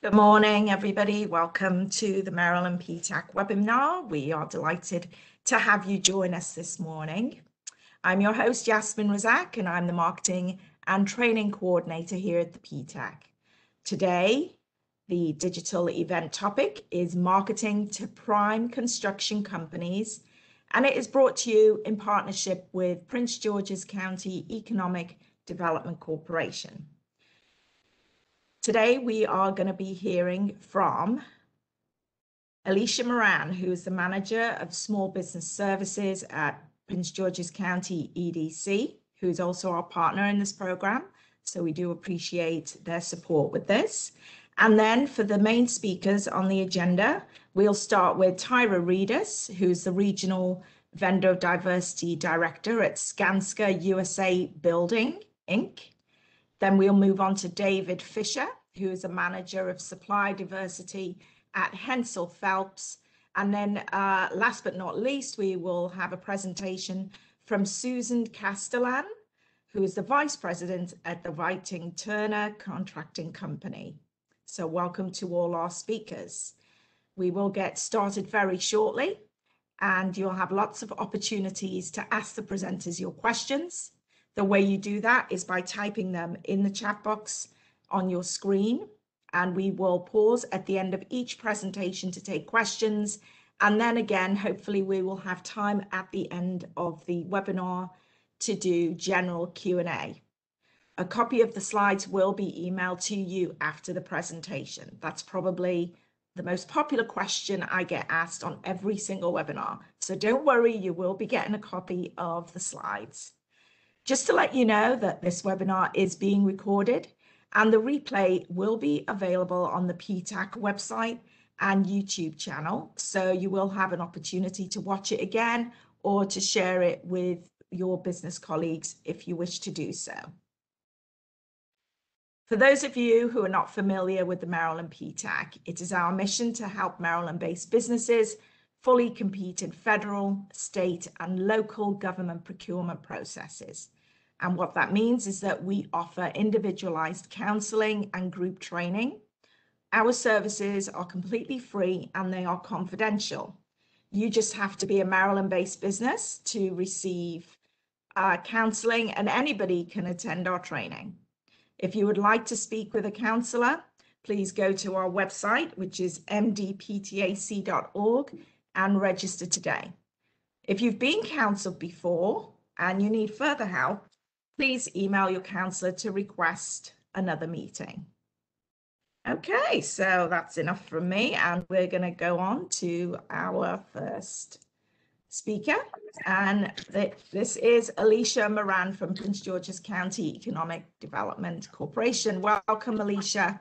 Good morning, everybody. Welcome to the Maryland PTAC webinar. We are delighted to have you join us this morning. I'm your host, Yasmin Razaq, and I'm the Marketing and Training Coordinator here at the PTAC. Today, the digital event topic is Marketing to Prime Construction Companies, and it is brought to you in partnership with Prince George's County Economic Development Corporation. Today we are going to be hearing from Alicia Moran, who is the Manager of Small Business Services at Prince George's County EDC, who's also our partner in this program. So we do appreciate their support with this. And then for the main speakers on the agenda, we'll start with Tyra Redus, who's the Regional Vendor Diversity Director at Skanska USA Building, Inc. Then we'll move on to David Fisher, who is a manager of supply diversity at Hensel Phelps. And then uh, last but not least, we will have a presentation from Susan Castellan, who is the vice president at the Whiting-Turner Contracting Company. So welcome to all our speakers. We will get started very shortly and you'll have lots of opportunities to ask the presenters your questions. The way you do that is by typing them in the chat box on your screen and we will pause at the end of each presentation to take questions. And then again, hopefully we will have time at the end of the webinar to do general Q&A. A copy of the slides will be emailed to you after the presentation. That's probably the most popular question I get asked on every single webinar. So don't worry, you will be getting a copy of the slides. Just to let you know that this webinar is being recorded and the replay will be available on the PTAC website and YouTube channel. So you will have an opportunity to watch it again or to share it with your business colleagues if you wish to do so. For those of you who are not familiar with the Maryland PTAC, it is our mission to help Maryland-based businesses fully compete in federal, state and local government procurement processes. And what that means is that we offer individualized counseling and group training. Our services are completely free and they are confidential. You just have to be a Maryland-based business to receive uh, counseling and anybody can attend our training. If you would like to speak with a counselor, please go to our website, which is mdptac.org and register today. If you've been counseled before and you need further help, please email your counselor to request another meeting. Okay, so that's enough from me and we're going to go on to our first speaker. And th this is Alicia Moran from Prince George's County Economic Development Corporation. Welcome, Alicia.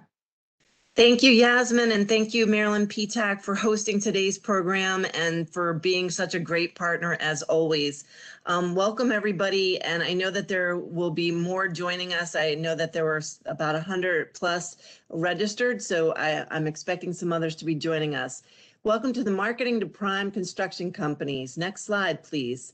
Thank you, Yasmin, and thank you, Maryland PTAC, for hosting today's program and for being such a great partner as always. Um, welcome, everybody, and I know that there will be more joining us. I know that there were about 100 plus registered, so I, I'm expecting some others to be joining us. Welcome to the Marketing to Prime Construction Companies. Next slide, please.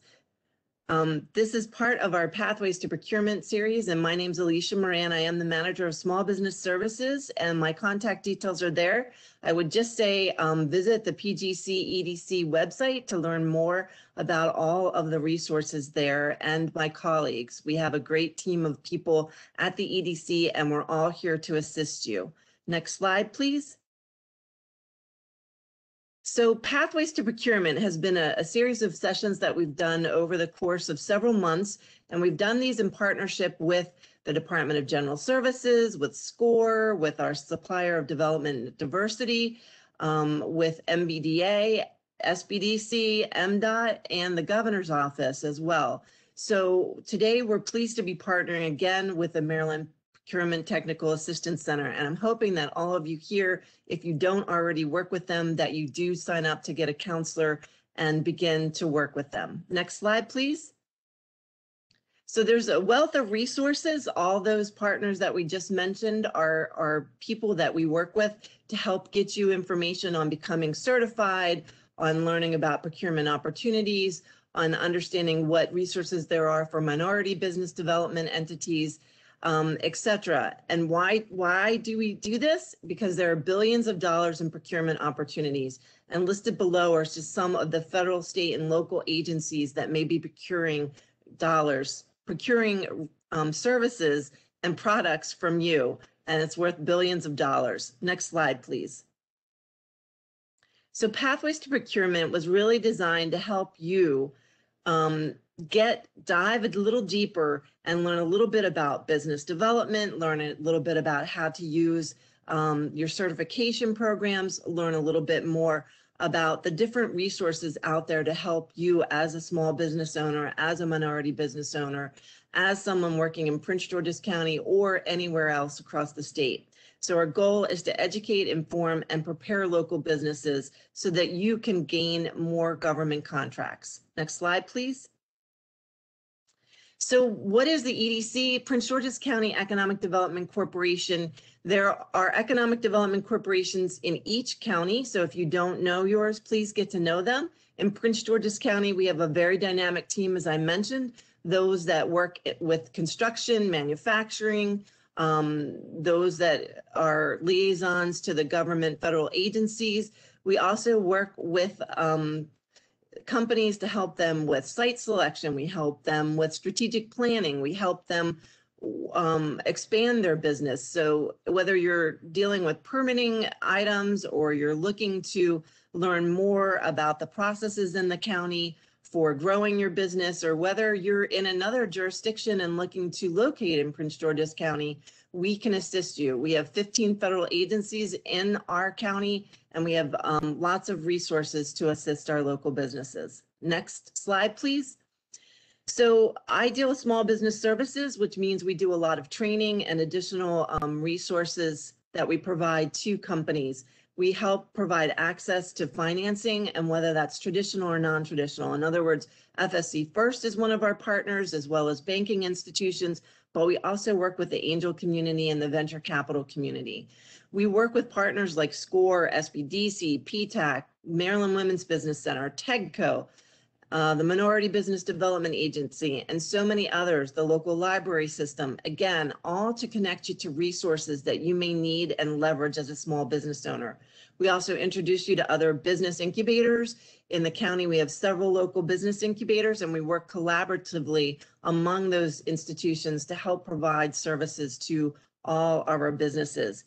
Um, this is part of our Pathways to Procurement series, and my name is Alicia Moran. I am the manager of small business services, and my contact details are there. I would just say um, visit the PGC EDC website to learn more about all of the resources there and my colleagues. We have a great team of people at the EDC, and we're all here to assist you. Next slide, please. So Pathways to Procurement has been a, a, series of sessions that we've done over the course of several months, and we've done these in partnership with the Department of General Services, with SCORE, with our Supplier of Development Diversity, um, with MBDA, SBDC, MDOT, and the Governor's Office as well. So today we're pleased to be partnering again with the Maryland Procurement Technical Assistance Center. And I'm hoping that all of you here, if you don't already work with them, that you do sign up to get a counselor and begin to work with them. Next slide, please. So there's a wealth of resources. All those partners that we just mentioned are, are people that we work with to help get you information on becoming certified, on learning about procurement opportunities, on understanding what resources there are for minority business development entities, um, et cetera. And why, why do we do this? Because there are billions of dollars in procurement opportunities. And listed below are just some of the federal, state, and local agencies that may be procuring dollars, procuring um, services and products from you, and it's worth billions of dollars. Next slide, please. So Pathways to Procurement was really designed to help you um, get, dive a little deeper and learn a little bit about business development, learn a little bit about how to use um, your certification programs, learn a little bit more about the different resources out there to help you as a small business owner, as a minority business owner, as someone working in Prince George's County or anywhere else across the state. So our goal is to educate, inform, and prepare local businesses so that you can gain more government contracts. Next slide, please. So what is the EDC? Prince George's County Economic Development Corporation. There are economic development corporations in each county. So if you don't know yours, please get to know them. In Prince George's County, we have a very dynamic team, as I mentioned, those that work with construction, manufacturing, um, those that are liaisons to the government federal agencies. We also work with um, companies to help them with site selection. We help them with strategic planning. We help them um, expand their business. So whether you're dealing with permitting items or you're looking to learn more about the processes in the county for growing your business, or whether you're in another jurisdiction and looking to locate in Prince George's County, we can assist you. We have 15 federal agencies in our county, and we have um, lots of resources to assist our local businesses. Next slide, please. So I deal with small business services, which means we do a lot of training and additional um, resources that we provide to companies. We help provide access to financing and whether that's traditional or non-traditional. In other words, FSC First is one of our partners as well as banking institutions, but we also work with the angel community and the venture capital community. We work with partners like SCORE, SBDC, PTAC, Maryland Women's Business Center, TEDCO, uh, the Minority Business Development Agency, and so many others, the local library system, again, all to connect you to resources that you may need and leverage as a small business owner. We also introduce you to other business incubators. In the county, we have several local business incubators and we work collaboratively among those institutions to help provide services to all of our businesses.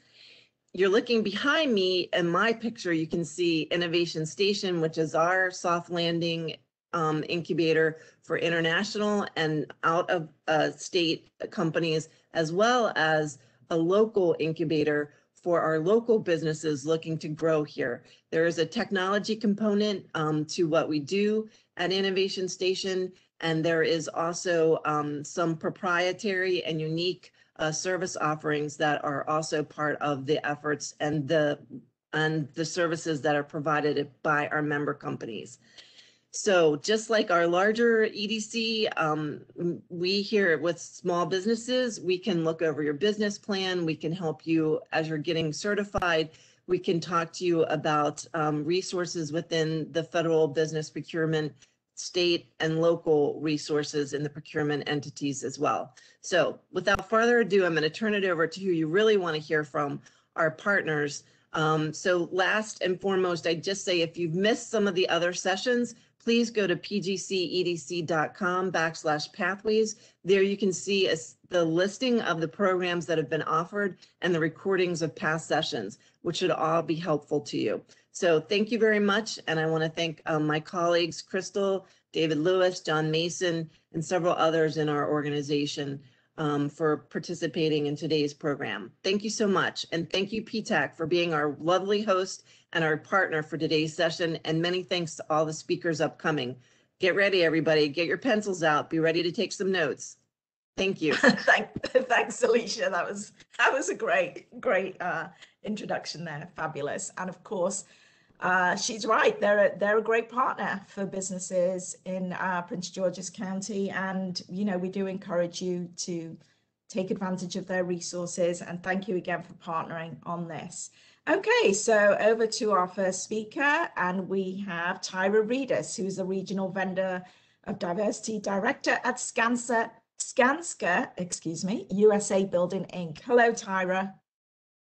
You're looking behind me in my picture, you can see Innovation Station, which is our soft landing um, incubator for international and out of uh, state companies, as well as a local incubator for our local businesses looking to grow here. There is a technology component um, to what we do at Innovation Station, and there is also um, some proprietary and unique uh, service offerings that are also part of the efforts and the and the services that are provided by our member companies. So just like our larger EDC, um, we here with small businesses, we can look over your business plan. We can help you as you're getting certified. We can talk to you about um, resources within the federal business procurement, state and local resources in the procurement entities as well. So without further ado, I'm going to turn it over to who you really want to hear from, our partners. Um, so last and foremost, I just say if you've missed some of the other sessions, please go to pgcedc.com backslash pathways. There you can see the listing of the programs that have been offered and the recordings of past sessions, which should all be helpful to you. So thank you very much. And I want to thank um, my colleagues, Crystal, David Lewis, John Mason, and several others in our organization um, for participating in today's program. Thank you so much. And thank you, PTAC, for being our lovely host and our partner for today's session. And many thanks to all the speakers upcoming. Get ready, everybody. Get your pencils out. Be ready to take some notes. Thank you. Thank, thanks, Alicia. That was that was a great, great uh, introduction there. Fabulous. And of course, uh, she's right. They're a, they're a great partner for businesses in uh, Prince George's County, and you know we do encourage you to take advantage of their resources. And thank you again for partnering on this. Okay, so over to our first speaker, and we have Tyra Redus, who's the regional vendor of diversity director at SCANSA Skanska, excuse me, USA Building Inc. Hello, Tyra.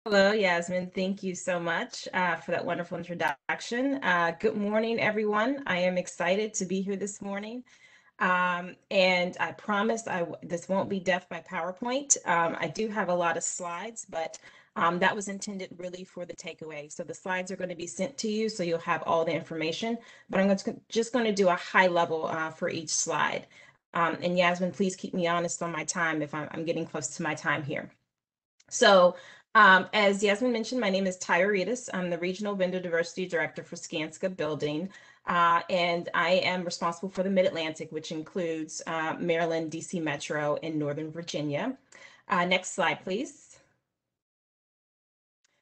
Hello, Yasmin. Thank you so much uh, for that wonderful introduction. Uh, good morning, everyone. I am excited to be here this morning. Um, and I promise I this won't be deaf by PowerPoint. Um, I do have a lot of slides, but um, that was intended really for the takeaway. So the slides are going to be sent to you, so you'll have all the information. But I'm just going to do a high level uh, for each slide. Um, and Yasmin, please keep me honest on my time if I'm, I'm getting close to my time here. So um, as Yasmin mentioned, my name is Tyra. I'm the Regional Vendor Diversity Director for Skanska Building. Uh, and I am responsible for the Mid-Atlantic, which includes uh, Maryland, DC Metro, and Northern Virginia. Uh, next slide, please.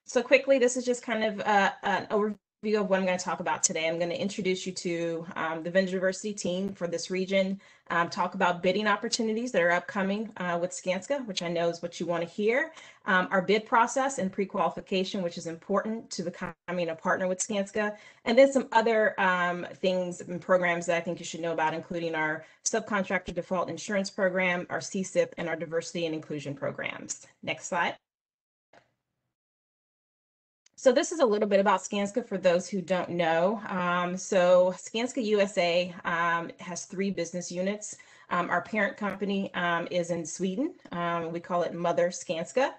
So quickly, this is just kind of uh, an overview of what I'm going to talk about today. I'm going to introduce you to um, the vendor diversity team for this region, um, talk about bidding opportunities that are upcoming uh, with Skanska, which I know is what you want to hear, um, our bid process and pre-qualification, which is important to becoming a partner with Skanska, and then some other um, things and programs that I think you should know about, including our subcontractor default insurance program, our CSIP, and our diversity and inclusion programs. Next slide. So this is a little bit about Skanska for those who don't know. Um, so Skanska USA um, has three business units. Um, our parent company um, is in Sweden. Um, we call it Mother Skanska.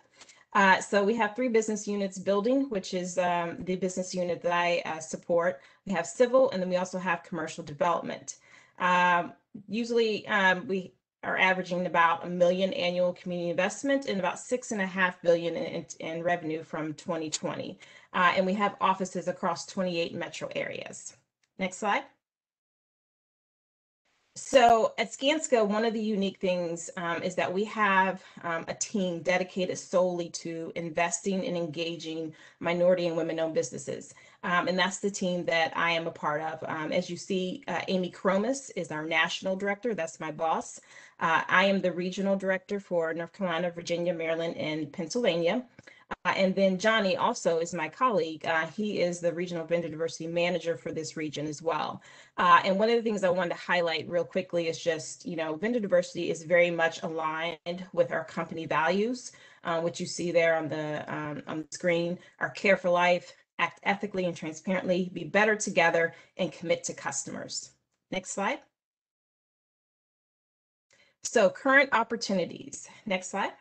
Uh, so we have three business units, building, which is um, the business unit that I uh, support. We have civil, and then we also have commercial development. usually we are averaging about a million annual community investment and about six and a half billion in, in revenue from 2020. Uh, and we have offices across 28 metro areas. Next slide. So at Skanska, one of the unique things um, is that we have um, a team dedicated solely to investing and engaging minority and women-owned businesses. Um, and that's the team that I am a part of. Um, as you see, uh, Amy Kromis is our national director. That's my boss. Uh, I am the regional director for North Carolina, Virginia, Maryland, and Pennsylvania. Uh, and then Johnny also is my colleague. Uh, he is the regional vendor diversity manager for this region as well. Uh, and one of the things I wanted to highlight real quickly is just, you know, vendor diversity is very much aligned with our company values, uh, which you see there on the um, on the screen. Our care for life, act ethically and transparently, be better together, and commit to customers. Next slide. So current opportunities. Next slide.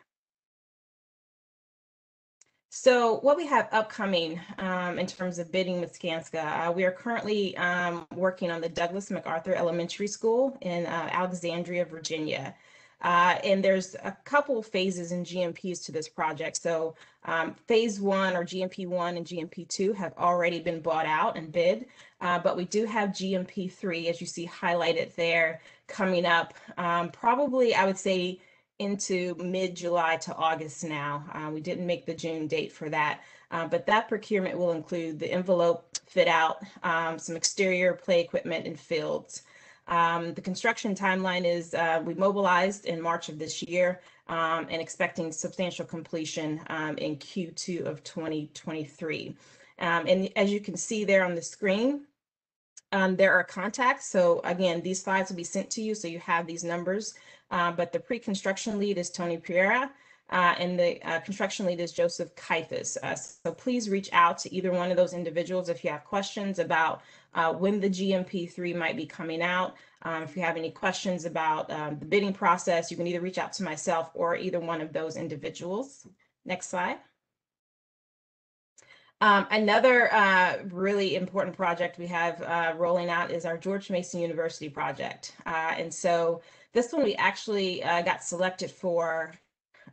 So what we have upcoming um, in terms of bidding with Skanska, uh, we are currently um, working on the Douglas MacArthur Elementary School in uh, Alexandria, Virginia. Uh, and there's a couple phases and GMPs to this project. So um, phase one or GMP one and GMP two have already been bought out and bid, uh, but we do have GMP three, as you see highlighted there, coming up. Um, probably, I would say, into mid-July to August now. Uh, we didn't make the June date for that, uh, but that procurement will include the envelope fit out, um, some exterior play equipment and fields. Um, the construction timeline is uh, we mobilized in March of this year um, and expecting substantial completion um, in Q2 of 2023. Um, and as you can see there on the screen, um, there are contacts. So again, these slides will be sent to you so you have these numbers. Uh, but the pre-construction lead is Tony Pereira. Uh, and the uh, construction lead is Joseph Kaifas. Uh, so please reach out to either one of those individuals if you have questions about uh, when the GMP3 might be coming out. Um, if you have any questions about um, the bidding process, you can either reach out to myself or either one of those individuals. Next slide. Um, another uh, really important project we have uh, rolling out is our George Mason University project. Uh, and so this one we actually uh, got selected for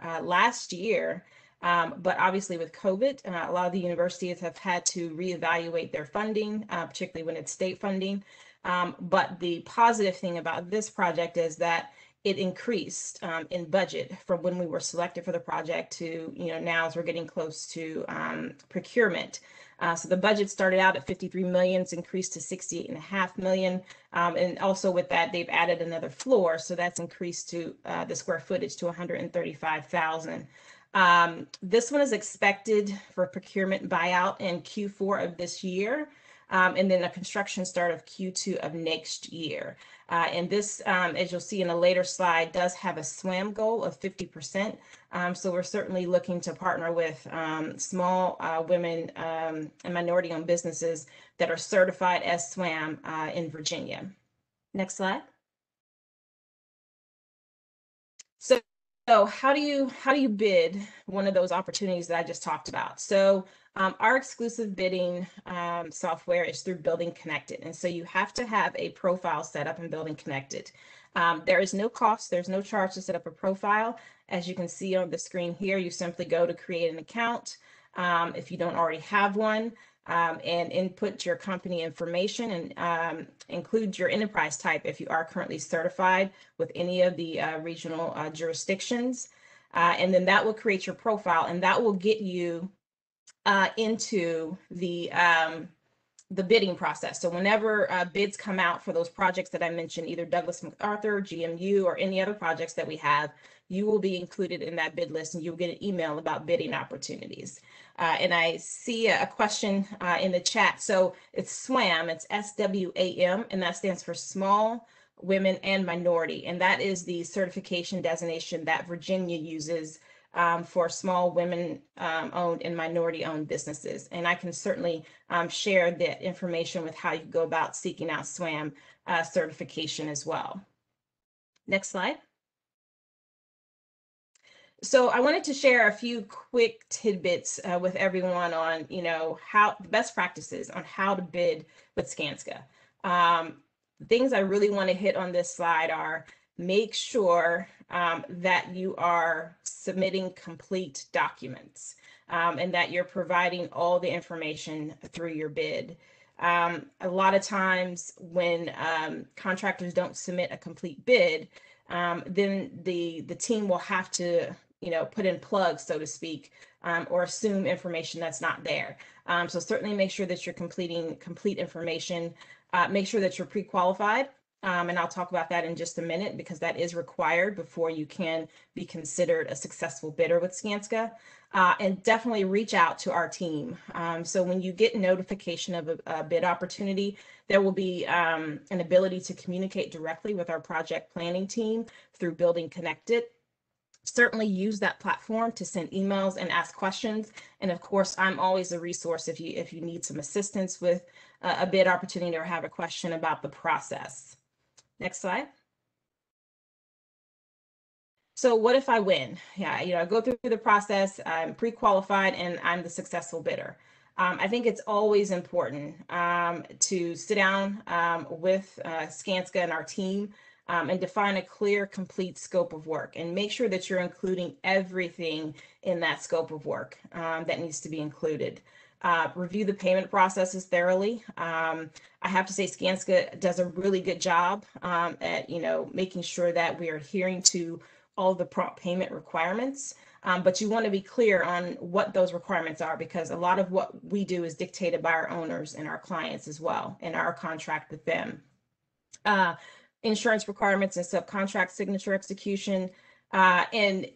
uh, last year. Um, but obviously with COVID, uh, a lot of the universities have had to reevaluate their funding, uh, particularly when it's state funding. Um, but the positive thing about this project is that it increased um, in budget from when we were selected for the project to, you know, now as we're getting close to um, procurement. Uh, so the budget started out at 53 million, it's increased to 68 and a half million. Um, and also with that, they've added another floor. So that's increased to uh, the square footage to 135,000. Um, this one is expected for procurement buyout in Q4 of this year. Um, and then a construction start of Q2 of next year. Uh, and this, um, as you'll see in a later slide, does have a SWAM goal of 50%. Um, so we're certainly looking to partner with um, small uh, women um, and minority-owned businesses that are certified as SWAM uh, in Virginia. Next slide. So, how do you how do you bid one of those opportunities that I just talked about? So um, our exclusive bidding um, software is through Building Connected. And so you have to have a profile set up in Building Connected. Um, there is no cost, there's no charge to set up a profile. As you can see on the screen here, you simply go to create an account. Um, if you don't already have one, um, and input your company information and um, include your enterprise type if you are currently certified with any of the uh, regional uh, jurisdictions. Uh, and then that will create your profile and that will get you uh, into the um, the bidding process. So whenever uh, bids come out for those projects that I mentioned, either Douglas MacArthur, GMU, or any other projects that we have, you will be included in that bid list and you'll get an email about bidding opportunities. Uh, and I see a question uh, in the chat. So it's SWAM, it's S-W-A-M, and that stands for Small Women and Minority. And that is the certification designation that Virginia uses um, for small women um, owned and minority owned businesses. And I can certainly um, share that information with how you go about seeking out SWAM uh, certification as well. Next slide. So I wanted to share a few quick tidbits uh, with everyone on, you know, how the best practices on how to bid with Skanska. Um, things I really want to hit on this slide are make sure um, that you are submitting complete documents um, and that you're providing all the information through your bid. Um, a lot of times when um, contractors don't submit a complete bid, um, then the, the team will have to you know, put in plugs, so to speak, um, or assume information that's not there. so certainly make sure that you're completing complete information. Uh, make sure that you're pre-qualified um, and I'll talk about that in just a minute because that is required before you can be considered a successful bidder with Skanska. Uh, and definitely reach out to our team. Um, so when you get notification of a, a bid opportunity, there will be um, an ability to communicate directly with our project planning team through Building Connected. Certainly use that platform to send emails and ask questions. And of course, I'm always a resource if you if you need some assistance with uh, a bid opportunity or have a question about the process. Next slide. So what if I win? Yeah, you know, I go through the process, I'm pre-qualified and I'm the successful bidder. Um, I think it's always important um, to sit down um, with uh, Skanska and our team um, and define a clear, complete scope of work and make sure that you're including everything in that scope of work um, that needs to be included uh, review the payment processes thoroughly. Um, I have to say Skanska does a really good job um, at, you know, making sure that we are adhering to all the prompt payment requirements. Um, but you want to be clear on what those requirements are because a lot of what we do is dictated by our owners and our clients as well and our contract with them. Uh, insurance requirements and subcontract signature execution, uh, and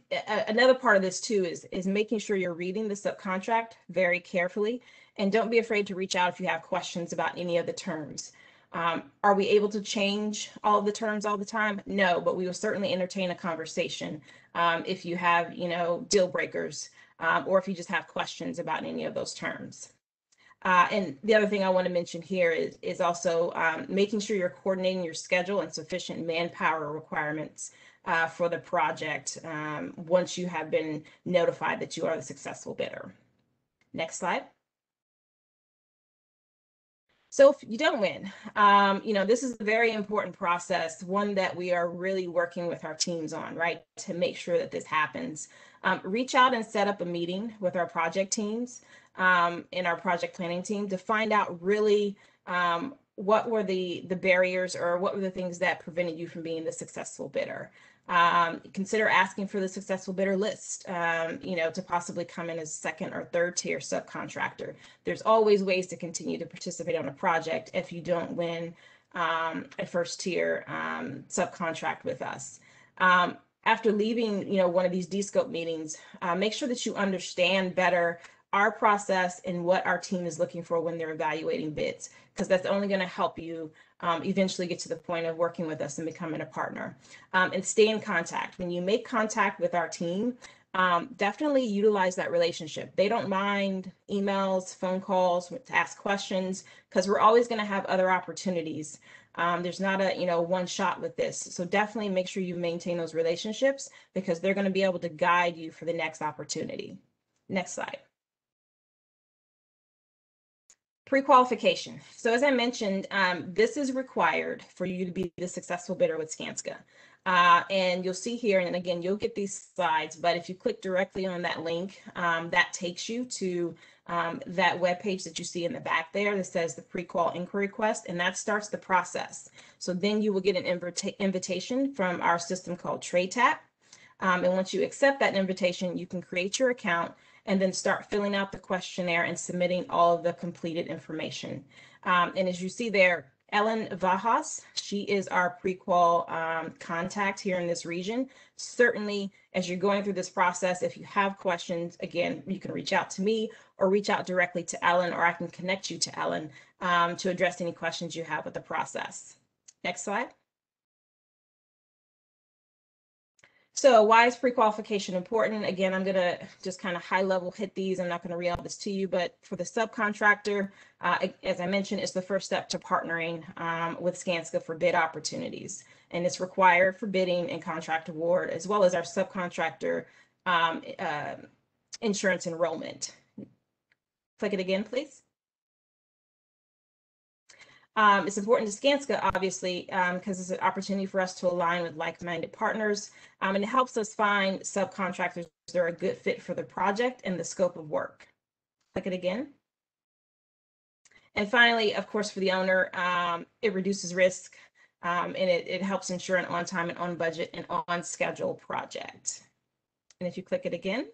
another part of this too is is making sure you're reading the subcontract very carefully, and don't be afraid to reach out if you have questions about any of the terms. Um, are we able to change all of the terms all the time? No, but we will certainly entertain a conversation um, if you have, you know, deal breakers um, or if you just have questions about any of those terms. Uh, and the other thing I want to mention here is, is also um, making sure you're coordinating your schedule and sufficient manpower requirements uh, for the project um, once you have been notified that you are the successful bidder. Next slide. So if you don't win, um, you know, this is a very important process, one that we are really working with our teams on, right, to make sure that this happens. Um, reach out and set up a meeting with our project teams um, our project planning team to find out really um, what were the the barriers or what were the things that prevented you from being the successful bidder um, consider asking for the successful bidder list, um, you know, to possibly come in as second or third tier subcontractor. There's always ways to continue to participate on a project if you don't win um, a first tier um, subcontract with us. After leaving, you know, one of these descope meetings, uh, make sure that you understand better our process and what our team is looking for when they're evaluating bids, because that's only going to help you um, eventually get to the point of working with us and becoming a partner. Um, and stay in contact. When you make contact with our team, um, definitely utilize that relationship. They don't mind emails, phone calls to ask questions because we're always going to have other opportunities. Um, there's not a you know one shot with this, so definitely make sure you maintain those relationships because they're going to be able to guide you for the next opportunity. Next slide. Pre-qualification. So as I mentioned, um, this is required for you to be the successful bidder with Skanska. Uh, and you'll see here, and again, you'll get these slides, but if you click directly on that link, um, that takes you to um, that web page that you see in the back there that says the pre-qual inquiry request, and that starts the process. So then you will get an invita invitation from our system called TradeTapp. Um, and once you accept that invitation, you can create your account and then start filling out the questionnaire and submitting all of the completed information. Um, and as you see there, Ellen Vajas, she is our pre-qual um, contact here in this region. Certainly, as you're going through this process, if you have questions, again, you can reach out to me or reach out directly to Ellen, or I can connect you to Ellen um, to address any questions you have with the process. Next slide. So why is pre-qualification important? Again, I'm gonna just kind of high level hit these. I'm not gonna read all this to you, but for the subcontractor, uh, as I mentioned, it's the first step to partnering um, with Skanska for bid opportunities. And it's required for bidding and contract award, as well as our subcontractor um, uh, insurance enrollment. Click it again, please. Um, it's important to Skanska, obviously, because um, it's an opportunity for us to align with like-minded partners, um, and it helps us find subcontractors that are a good fit for the project and the scope of work. Click it again. And finally, of course, for the owner, um, it reduces risk um, and it, it helps ensure an on-time and on-budget and on-schedule project. And if you click it again,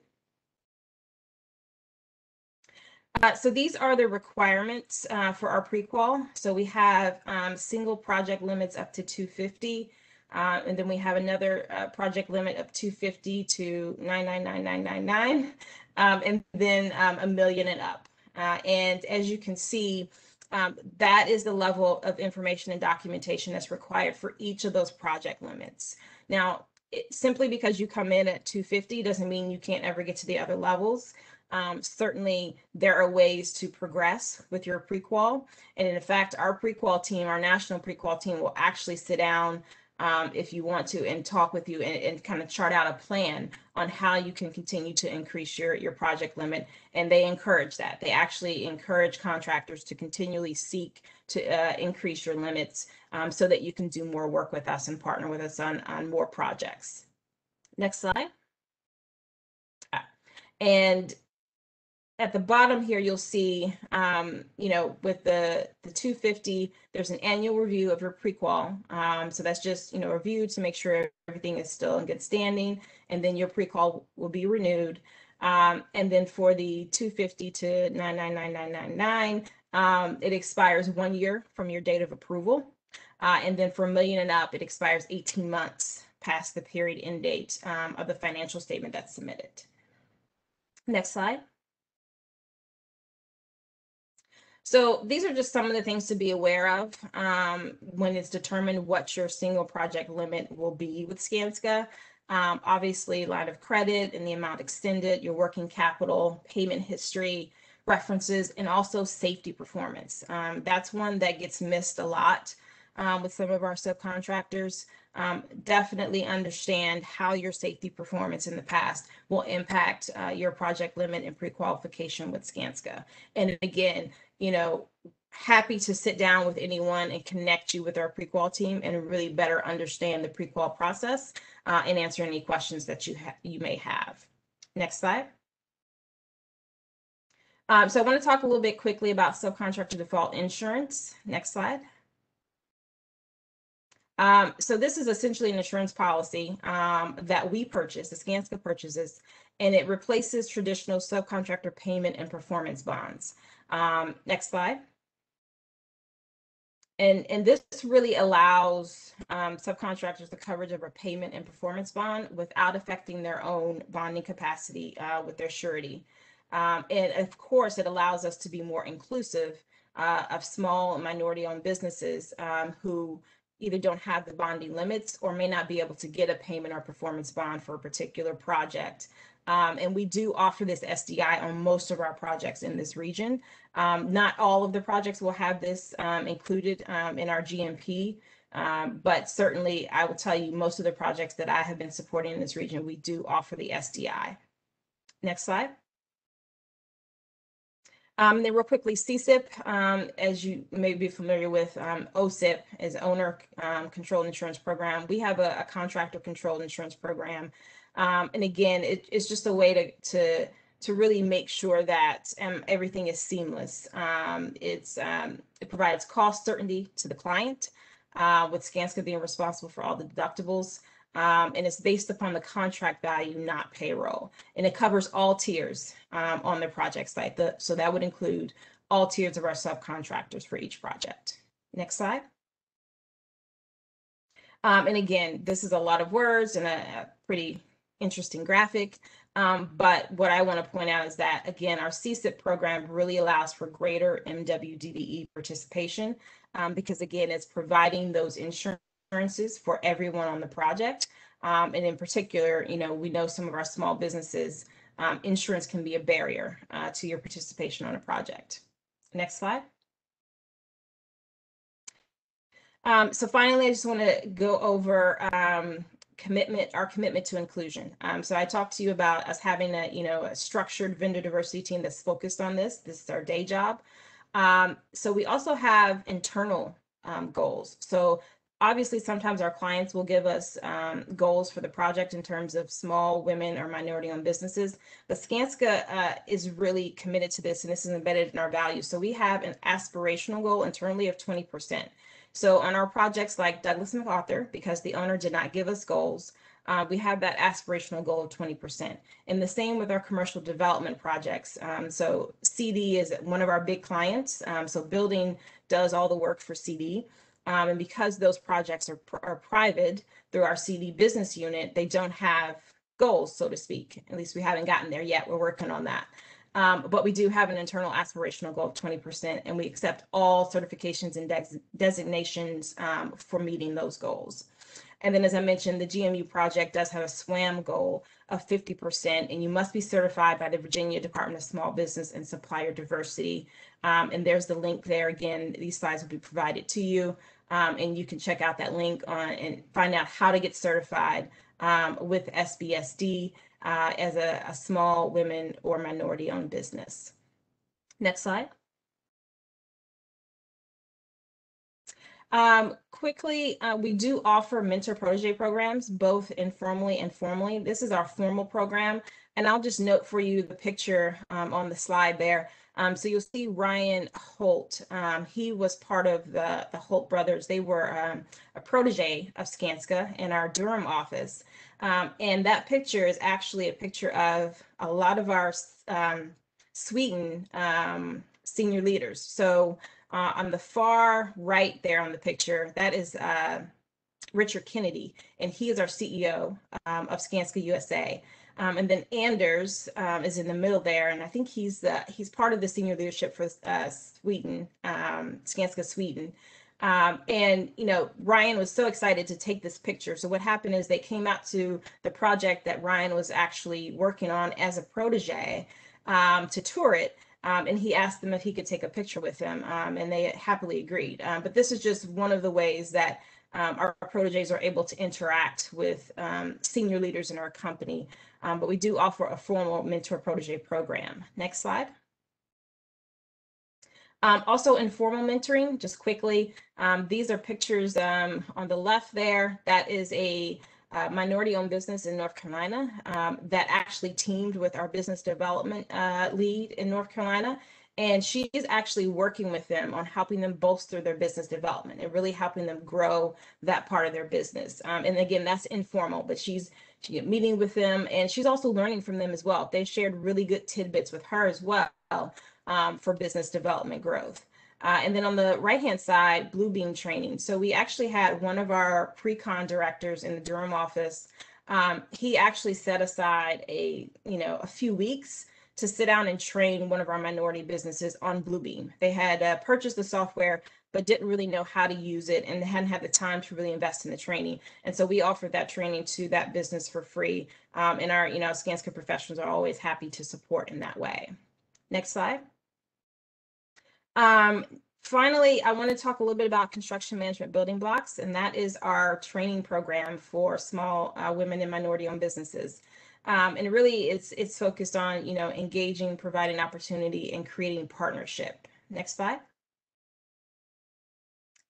Uh, so these are the requirements uh, for our prequal. So we have um, single project limits up to 250. Uh, and then we have another uh, project limit of 250 to 999999. Um, and then um, a million and up. Uh, and as you can see, um, that is the level of information and documentation that's required for each of those project limits. Now, it, simply because you come in at 250 doesn't mean you can't ever get to the other levels. Um, certainly, there are ways to progress with your prequal. And in fact, our prequal team, our national prequal team, will actually sit down um, if you want to and talk with you and, and, kind of chart out a plan on how you can continue to increase your, your project limit. And they encourage that. They actually encourage contractors to continually seek to uh, increase your limits um, so that you can do more work with us and partner with us on, on more projects. Next slide. Ah, and at the bottom here, you'll see, um, you know, with the, the 250, there's an annual review of your prequal. Um, so that's just, you know, review to make sure everything is still in good standing. And then your prequal will be renewed. Um, and then for the 250 to 999999, um, it expires one year from your date of approval. Uh, and then for a million and up, it expires 18 months past the period end date um, of the financial statement that's submitted. Next slide. So these are just some of the things to be aware of um, when it's determined what your single project limit will be with Skanska. Um, obviously, line of credit and the amount extended, your working capital, payment history, references, and also safety performance. Um, that's one that gets missed a lot um, with some of our subcontractors. Um, definitely understand how your safety performance in the past will impact uh, your project limit and pre-qualification with Skanska. And again, you know, happy to sit down with anyone and connect you with our pre-qual team and really better understand the pre-qual process uh, and answer any questions that you you may have. Next slide. Um, so I want to talk a little bit quickly about subcontractor default insurance. Next slide. Um, so this is essentially an insurance policy um, that we purchase, the Skanska purchases, and it replaces traditional subcontractor payment and performance bonds. Um, next slide. And, and this really allows um, subcontractors the coverage of a payment and performance bond without affecting their own bonding capacity uh, with their surety. Um, and of course, it allows us to be more inclusive uh, of small minority-owned businesses um, who either don't have the bonding limits or may not be able to get a payment or performance bond for a particular project. Um, and we do offer this SDI on most of our projects in this region. Um, not all of the projects will have this um, included um, in our GMP, um, but certainly I will tell you most of the projects that I have been supporting in this region, we do offer the SDI. Next slide. Um, then real quickly, CSIP, um, as you may be familiar with, um, OSIP is Owner um, Controlled Insurance Program. We have a, a contractor controlled insurance program. Um, and again, it, it's just a way to, to, to really make sure that um, everything is seamless. Um, it's, it provides cost certainty to the client, uh, with Skanska being responsible for all the deductibles. Um, and it's based upon the contract value, not payroll. And it covers all tiers um, on the project site. The, so that would include all tiers of our subcontractors for each project. Next slide. Um, and again, this is a lot of words and a, a pretty interesting graphic. Um, but what I want to point out is that, again, our CSIP program really allows for greater MWDBE participation um, because, again, it's providing those insurance for everyone on the project. Um, and in particular, you know, we know some of our small businesses, um, insurance can be a barrier uh, to your participation on a project. Next slide. Um, so finally, I just want to go over um, commitment, our commitment to inclusion. Um, so I talked to you about us having a, you know, a structured vendor diversity team that's focused on this. This is our day job. Um, so we also have internal um, goals. So obviously sometimes our clients will give us um, goals for the project in terms of small women or minority owned businesses but skanska uh, is really committed to this and this is embedded in our values so we have an aspirational goal internally of 20% so on our projects like douglas macarthur because the owner did not give us goals uh, we have that aspirational goal of 20%. And the same with our commercial development projects. Um, so CD is one of our big clients. Um, so building does all the work for CD. Um, and because those projects are, are private through our CD business unit, they don't have goals, so to speak. At least we haven't gotten there yet. We're working on that. Um, but we do have an internal aspirational goal of 20%, and we accept all certifications and des designations um, for meeting those goals. And then, as I mentioned, the GMU project does have a SWAM goal of 50%, and you must be certified by the Virginia Department of Small Business and Supplier Diversity. Um, and there's the link there. Again, these slides will be provided to you. Um, and you can check out that link on and find out how to get certified um, with SBSD uh, as a, a small women or minority owned business. Next slide. Um, quickly, uh, we do offer mentor protege programs, both informally and formally. This is our formal program. And I'll just note for you the picture um, on the slide there. Um, so you'll see Ryan Holt. Um, he was part of the, the Holt brothers. They were um, a protege of Skanska in our Durham office. Um, and that picture is actually a picture of a lot of our um, Sweeten um, senior leaders. So uh, on the far right there on the picture, that is uh, Richard Kennedy, and he is our CEO of Skanska USA. Um, and then Anders um, is in the middle there, and I think he's he's part of the senior leadership for uh, Sweden, um, Skanska Sweden. Um, and you know, Ryan was so excited to take this picture. So what happened is they came out to the project that Ryan was actually working on as a protege um, to tour it. Um, and he asked them if he could take a picture with him, um, and they happily agreed. Um, but this is just one of the ways that um, our proteges are able to interact with um, senior leaders in our company. Um, but we do offer a formal mentor protege program. Next slide. Um, also informal mentoring, just quickly, um, these are pictures um, on the left there. That is a uh, minority-owned business in North Carolina that actually teamed with our business development uh, lead in North Carolina and she is actually working with them on helping them bolster their business development and really helping them grow that part of their business. Um, and again, that's informal, but she's she meeting with them and she's also learning from them as well. They shared really good tidbits with her as well um, for business development growth. Uh, and then on the right hand side, Bluebeam training. So we actually had one of our pre-con directors in the Durham office. Um, he actually set aside a you know a few weeks to sit down and train one of our minority businesses on Bluebeam. They had uh, purchased the software, but didn't really know how to use it and hadn't had the time to really invest in the training. And so we offered that training to that business for free. Um, and our, you know, Skanska professionals are always happy to support in that way. Next slide. Um, finally, I want to talk a little bit about construction management building blocks, and that is our training program for small uh, women and minority-owned businesses. Um, and really, it's it's focused on you know engaging, providing opportunity, and creating partnership. Next slide.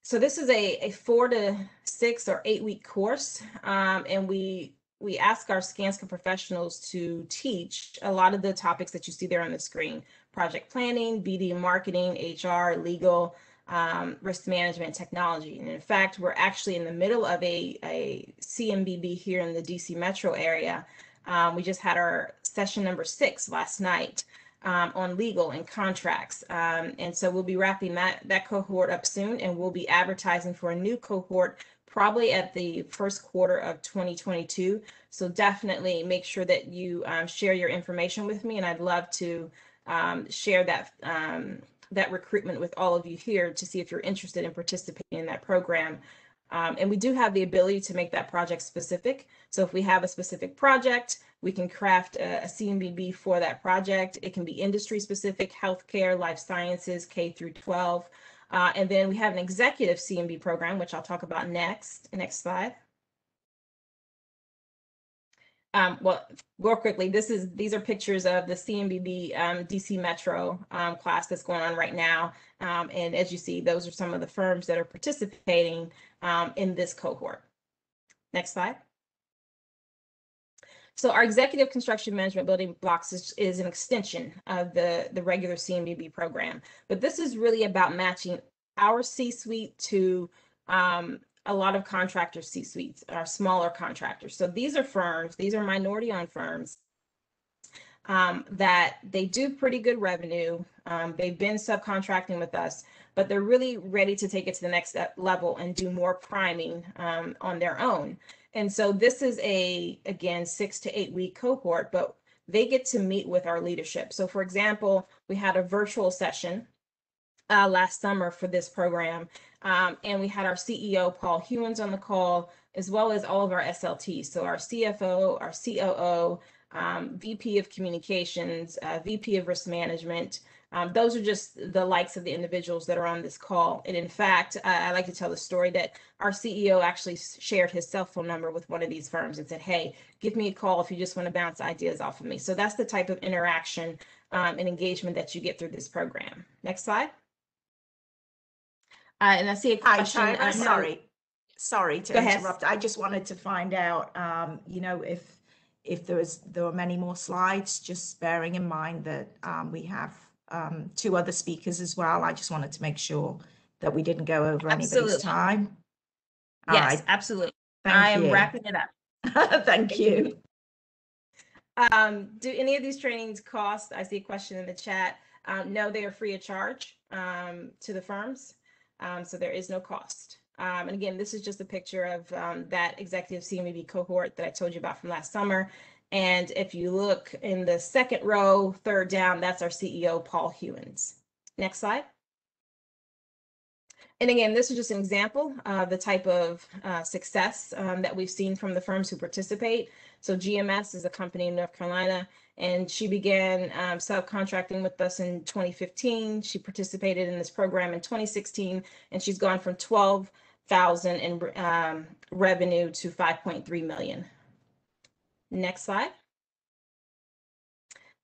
So this is a, a four to six or eight week course, um, and we we ask our Skanska professionals to teach a lot of the topics that you see there on the screen project planning, BD marketing, HR, legal, um, risk management, technology. And in fact, we're actually in the middle of a, a CMBB here in the DC metro area. Um, we just had our session number six last night um, on legal and contracts. Um, and so we'll be wrapping that, that cohort up soon and we'll be advertising for a new cohort probably at the first quarter of 2022. So definitely make sure that you um, share your information with me and I'd love to um, share that um, that recruitment with all of you here to see if you're interested in participating in that program. Um, and we do have the ability to make that project specific. So if we have a specific project, we can craft a, a CMBB for that project. It can be industry specific, healthcare, life sciences, K through 12. Uh, and then we have an executive CMB program, which I'll talk about next. Next slide. Um, well, real quickly, this is these are pictures of the CMBB um, DC Metro um, class that's going on right now. Um, and as you see, those are some of the firms that are participating um, in this cohort. Next slide. So our executive construction management building blocks is, is an extension of the, the regular CMBB program. But this is really about matching our C-suite to um, a lot of contractor C-suites are smaller contractors. So these are firms, these are minority owned firms um, that they do pretty good revenue. Um, they've been subcontracting with us, but they're really ready to take it to the next level and do more priming um, on their own. And so this is a, again, six to eight week cohort, but they get to meet with our leadership. So for example, we had a virtual session uh, last summer for this program. Um, and we had our CEO, Paul Hewins, on the call, as well as all of our SLTs. So our CFO, our COO, um, VP of Communications, uh, VP of Risk Management. Um, those are just the likes of the individuals that are on this call. And in fact, uh, I like to tell the story that our CEO actually shared his cell phone number with one of these firms and said, hey, give me a call if you just want to bounce ideas off of me. So that's the type of interaction um, and engagement that you get through this program. Next slide. Uh, and I see a Hi, question. Uh, sorry, sorry to Go ahead. interrupt. I just wanted to find out, um, you know, if, if there was, there were many more slides, just bearing in mind that, um, we have, um, two other speakers as well. I just wanted to make sure that we didn't go over anybody's Absolutely. time. All Yes, right, absolutely. thank I am wrapping it up. Thank you. Um, do any of these trainings cost? I see a question in the chat. Um, no, they are free of charge um, to the firms. Um, so there is no cost. Um, and again, this is just a picture of um, that executive CMEB cohort that I told you about from last summer. And if you look in the second row, third down, that's our CEO, Paul Hewins. Next slide. And again, this is just an example of the type of uh, success um, that we've seen from the firms who participate. So GMS is a company in North Carolina, and she began um, subcontracting with us in 2015. She participated in this program in 2016, and she's gone from 12,000 in um, revenue to 5.3 million. Next slide.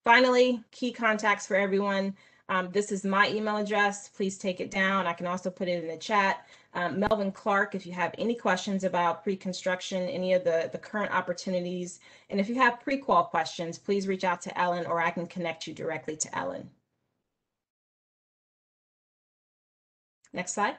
Finally, key contacts for everyone. Um, this is my email address. Please take it down. I can also put it in the chat. Um, Melvin Clark, if you have any questions about pre-construction, any of the, the current opportunities, and if you have pre-qual questions, please reach out to Ellen or I can connect you directly to Ellen. Next slide.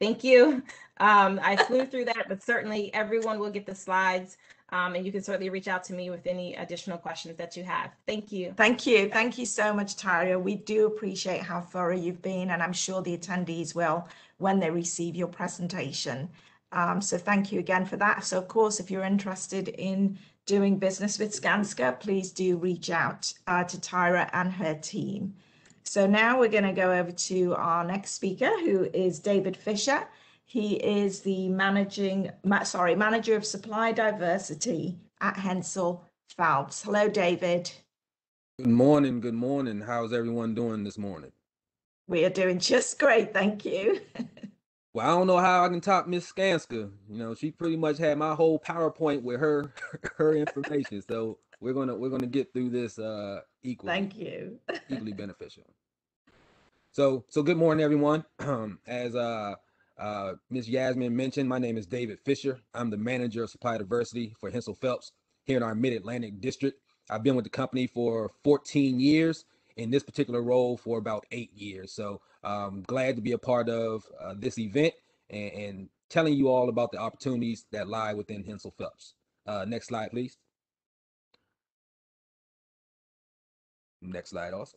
Thank you. Um, I flew through that, but certainly everyone will get the slides. Um, and you can certainly reach out to me with any additional questions that you have. Thank you. Thank you. Thank you so much, Tyra. We do appreciate how thorough you've been, and I'm sure the attendees will when they receive your presentation. Um, so thank you again for that. So of course, if you're interested in doing business with Skanska, please do reach out uh, to Tyra and her team. So now we're going to go over to our next speaker, who is David Fisher. He is the managing, ma- sorry, manager of supply diversity at Hensel Phelps. Hello, David. Good morning. Good morning. How's everyone doing this morning? We are doing just great, thank you. Well, I don't know how I can top Miss Skanska. You know, she pretty much had my whole PowerPoint with her her information. So we're gonna we're gonna get through this uh equally Thank you. equally beneficial. So so good morning, everyone. As uh uh Miss Yasmin mentioned, my name is David Fisher. I'm the manager of supply diversity for Hensel Phelps here in our Mid Atlantic district. I've been with the company for 14 years. In this particular role for about eight years. So I'm glad to be a part of uh, this event and, and telling you all about the opportunities that lie within Hensel Phelps. Uh, next slide, please. Next slide also.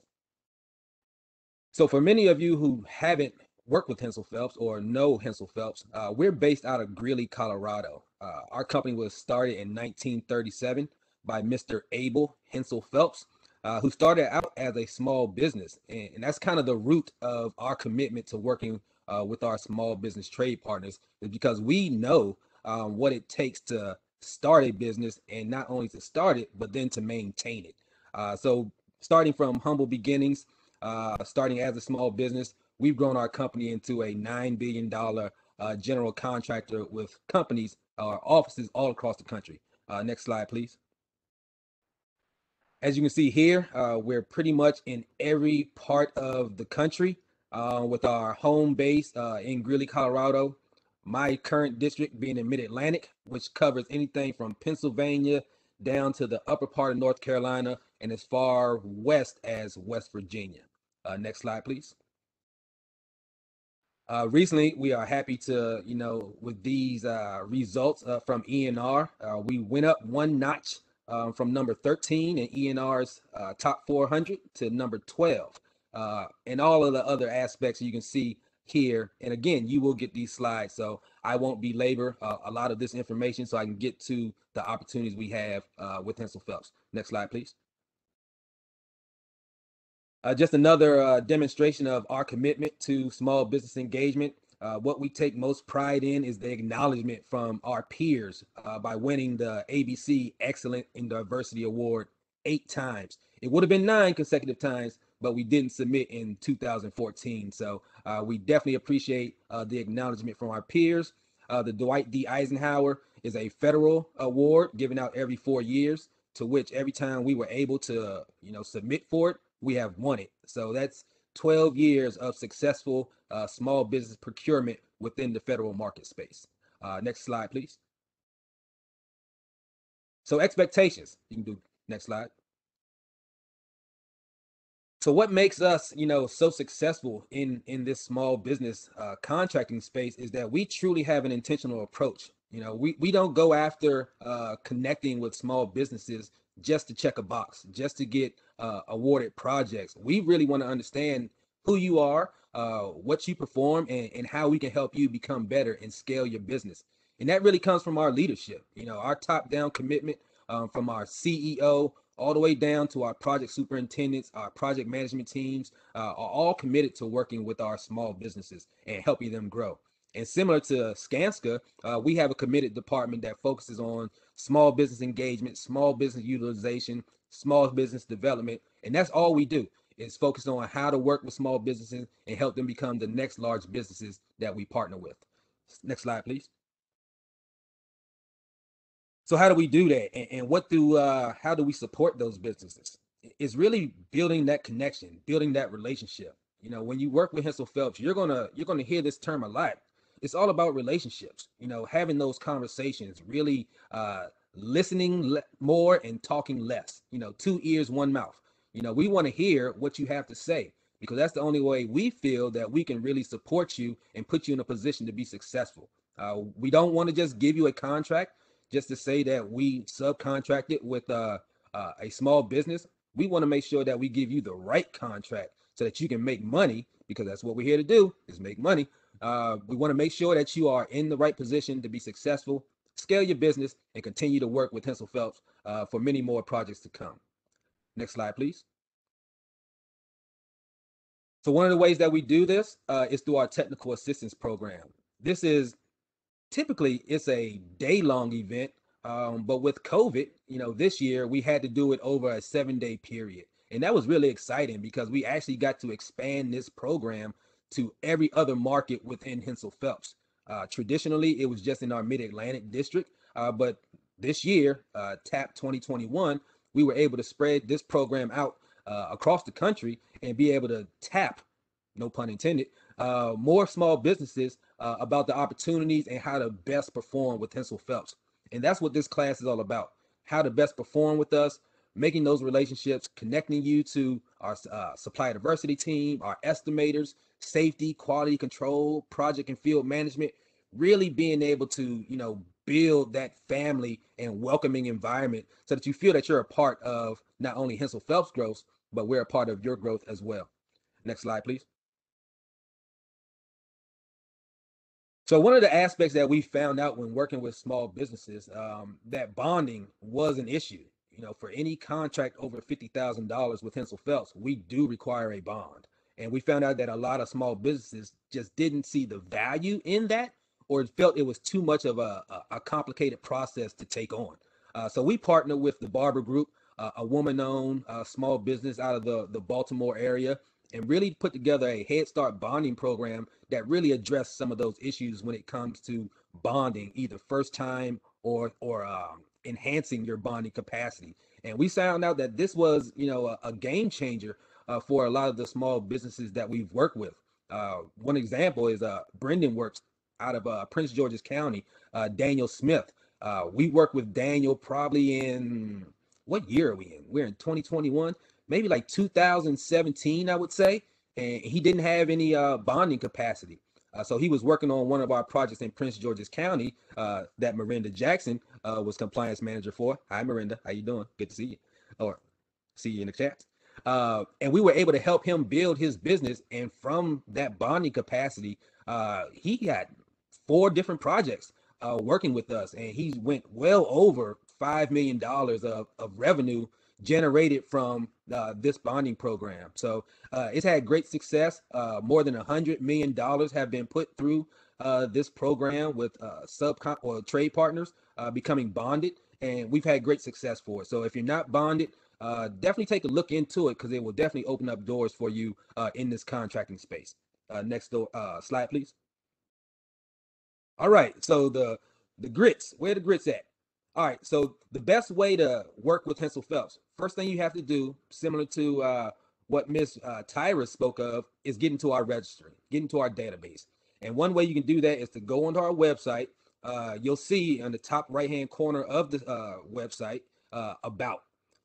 So for many of you who haven't worked with Hensel Phelps or know Hensel Phelps, uh, we're based out of Greeley, Colorado. Uh, our company was started in 1937 by Mr. Abel Hensel Phelps, uh, who started out as a small business. And, and that's kind of the root of our commitment to working uh, with our small business trade partners, is because we know um, what it takes to start a business and not only to start it, but then to maintain it. Uh, so, starting from humble beginnings, uh, starting as a small business, we've grown our company into a $9 billion uh, general contractor with companies or offices all across the country. Uh, next slide, please. As you can see here, uh, we're pretty much in every part of the country uh, with our home base uh, in Greeley, Colorado. My current district being in Mid Atlantic, which covers anything from Pennsylvania down to the upper part of North Carolina and as far west as West Virginia. Uh, next slide, please. Uh, recently, we are happy to, you know, with these uh, results uh, from ENR, uh, we went up one notch um, from number 13 in ENR's uh, top 400 to number 12. Uh, and all of the other aspects you can see here. And again, you will get these slides. So I won't belabor a lot of this information so I can get to the opportunities we have uh, with Hensel Phelps. Next slide, please. Uh, just another uh, demonstration of our commitment to small business engagement. Uh, what we take most pride in is the acknowledgement from our peers uh, by winning the ABC Excellent in Diversity Award eight times. It would have been nine consecutive times, but we didn't submit in 2014. So uh, we definitely appreciate uh, the acknowledgement from our peers. The Dwight D. Eisenhower is a federal award given out every four years, to which every time we were able to, you know, submit for it, we have won it. So that's 12 years of successful uh, small business procurement within the federal market space. Uh, next slide, please. So expectations, you can do next slide. So what makes us, you know, so successful in in this small business uh, contracting space is that we truly have an intentional approach. You know, we we don't go after uh, connecting with small businesses just to check a box, just to get uh, awarded projects. We really want to understand who you are, uh, what you perform, and, and how we can help you become better and scale your business. And that really comes from our leadership. You know, our top-down commitment um, from our CEO all the way down to our project superintendents, our project management teams, uh, are all committed to working with our small businesses and helping them grow. And similar to Skanska, uh, we have a committed department that focuses on small business engagement, small business utilization, small business development, and that's all we do is focus on how to work with small businesses and help them become the next large businesses that we partner with. Next slide, please. So how do we do that, and, and what do uh, how do we support those businesses? It's really building that connection, building that relationship. You know, when you work with Hensel Phelps, you're gonna you're gonna hear this term a lot. It's all about relationships. You know, having those conversations, really uh, listening le- more and talking less. You know, two ears, one mouth. You know, we want to hear what you have to say because that's the only way we feel that we can really support you and put you in a position to be successful. Uh, we don't want to just give you a contract just to say that we subcontracted with uh, uh, a small business. We want to make sure that we give you the right contract so that you can make money because that's what we're here to do is make money. Uh, we want to make sure that you are in the right position to be successful, scale your business, and continue to work with Hensel Phelps uh, for many more projects to come. Next slide, please. So one of the ways that we do this uh, is through our technical assistance program. This is typically it's a day-long event, um, but with COVID, you know, this year we had to do it over a seven-day period, and that was really exciting because we actually got to expand this program to every other market within Hensel Phelps. Uh, traditionally, it was just in our Mid-Atlantic district, uh, but this year, uh, TAP 2021, we were able to spread this program out uh, across the country and be able to tap, no pun intended, uh, more small businesses uh, about the opportunities and how to best perform with Hensel Phelps. And that's what this class is all about how to best perform with us, making those relationships, connecting you to our uh, supply diversity team, our estimators, safety, quality control, project and field management, really being able to, you know, build that family and welcoming environment so that you feel that you're a part of not only Hensel Phelps growth, but we're a part of your growth as well. Next slide, please. So one of the aspects that we found out when working with small businesses, um, that bonding was an issue. You know, for any contract over fifty thousand dollars with Hensel Phelps, we do require a bond, and we found out that a lot of small businesses just didn't see the value in that, or felt it was too much of a, a, complicated process to take on. Uh, so we partnered with the Barber Group, uh, a woman-owned uh, small business out of the the Baltimore area, and really put together a Head Start bonding program that really addressed some of those issues when it comes to bonding, either first time or or um, enhancing your bonding capacity. And we found out that this was, you know, a, a game changer uh, for a lot of the small businesses that we've worked with. Uh, one example is uh, Brendan Works out of uh, Prince George's County, uh, Daniel Smith. Uh, we worked with Daniel probably in what year are we in? We're in 2021, maybe like 2017, I would say. And he didn't have any uh, bonding capacity. Uh, so he was working on one of our projects in Prince George's County uh, that Miranda Jackson uh, was compliance manager for. Hi, Miranda. How you doing? Good to see you. Or see you in the chat. Uh, and we were able to help him build his business. And from that bonding capacity, uh, he got four different projects uh, working with us, and he went well over five million dollars of, of revenue generated from uh, this bonding program. So uh, it's had great success. Uh, more than a hundred million dollars have been put through uh, this program with uh, sub or trade partners uh, becoming bonded, and we've had great success for it. So if you're not bonded, definitely take a look into it because it will definitely open up doors for you in this contracting space. next door, slide, please. All right, so the the grits, where the grits at? All right, so the best way to work with Hensel Phelps, first thing you have to do, similar to uh, what Miss uh, Tyra spoke of, is get into our registry, get into our database. And one way you can do that is to go onto our website. Uh, you'll see on the top right hand corner of the uh, website uh, about.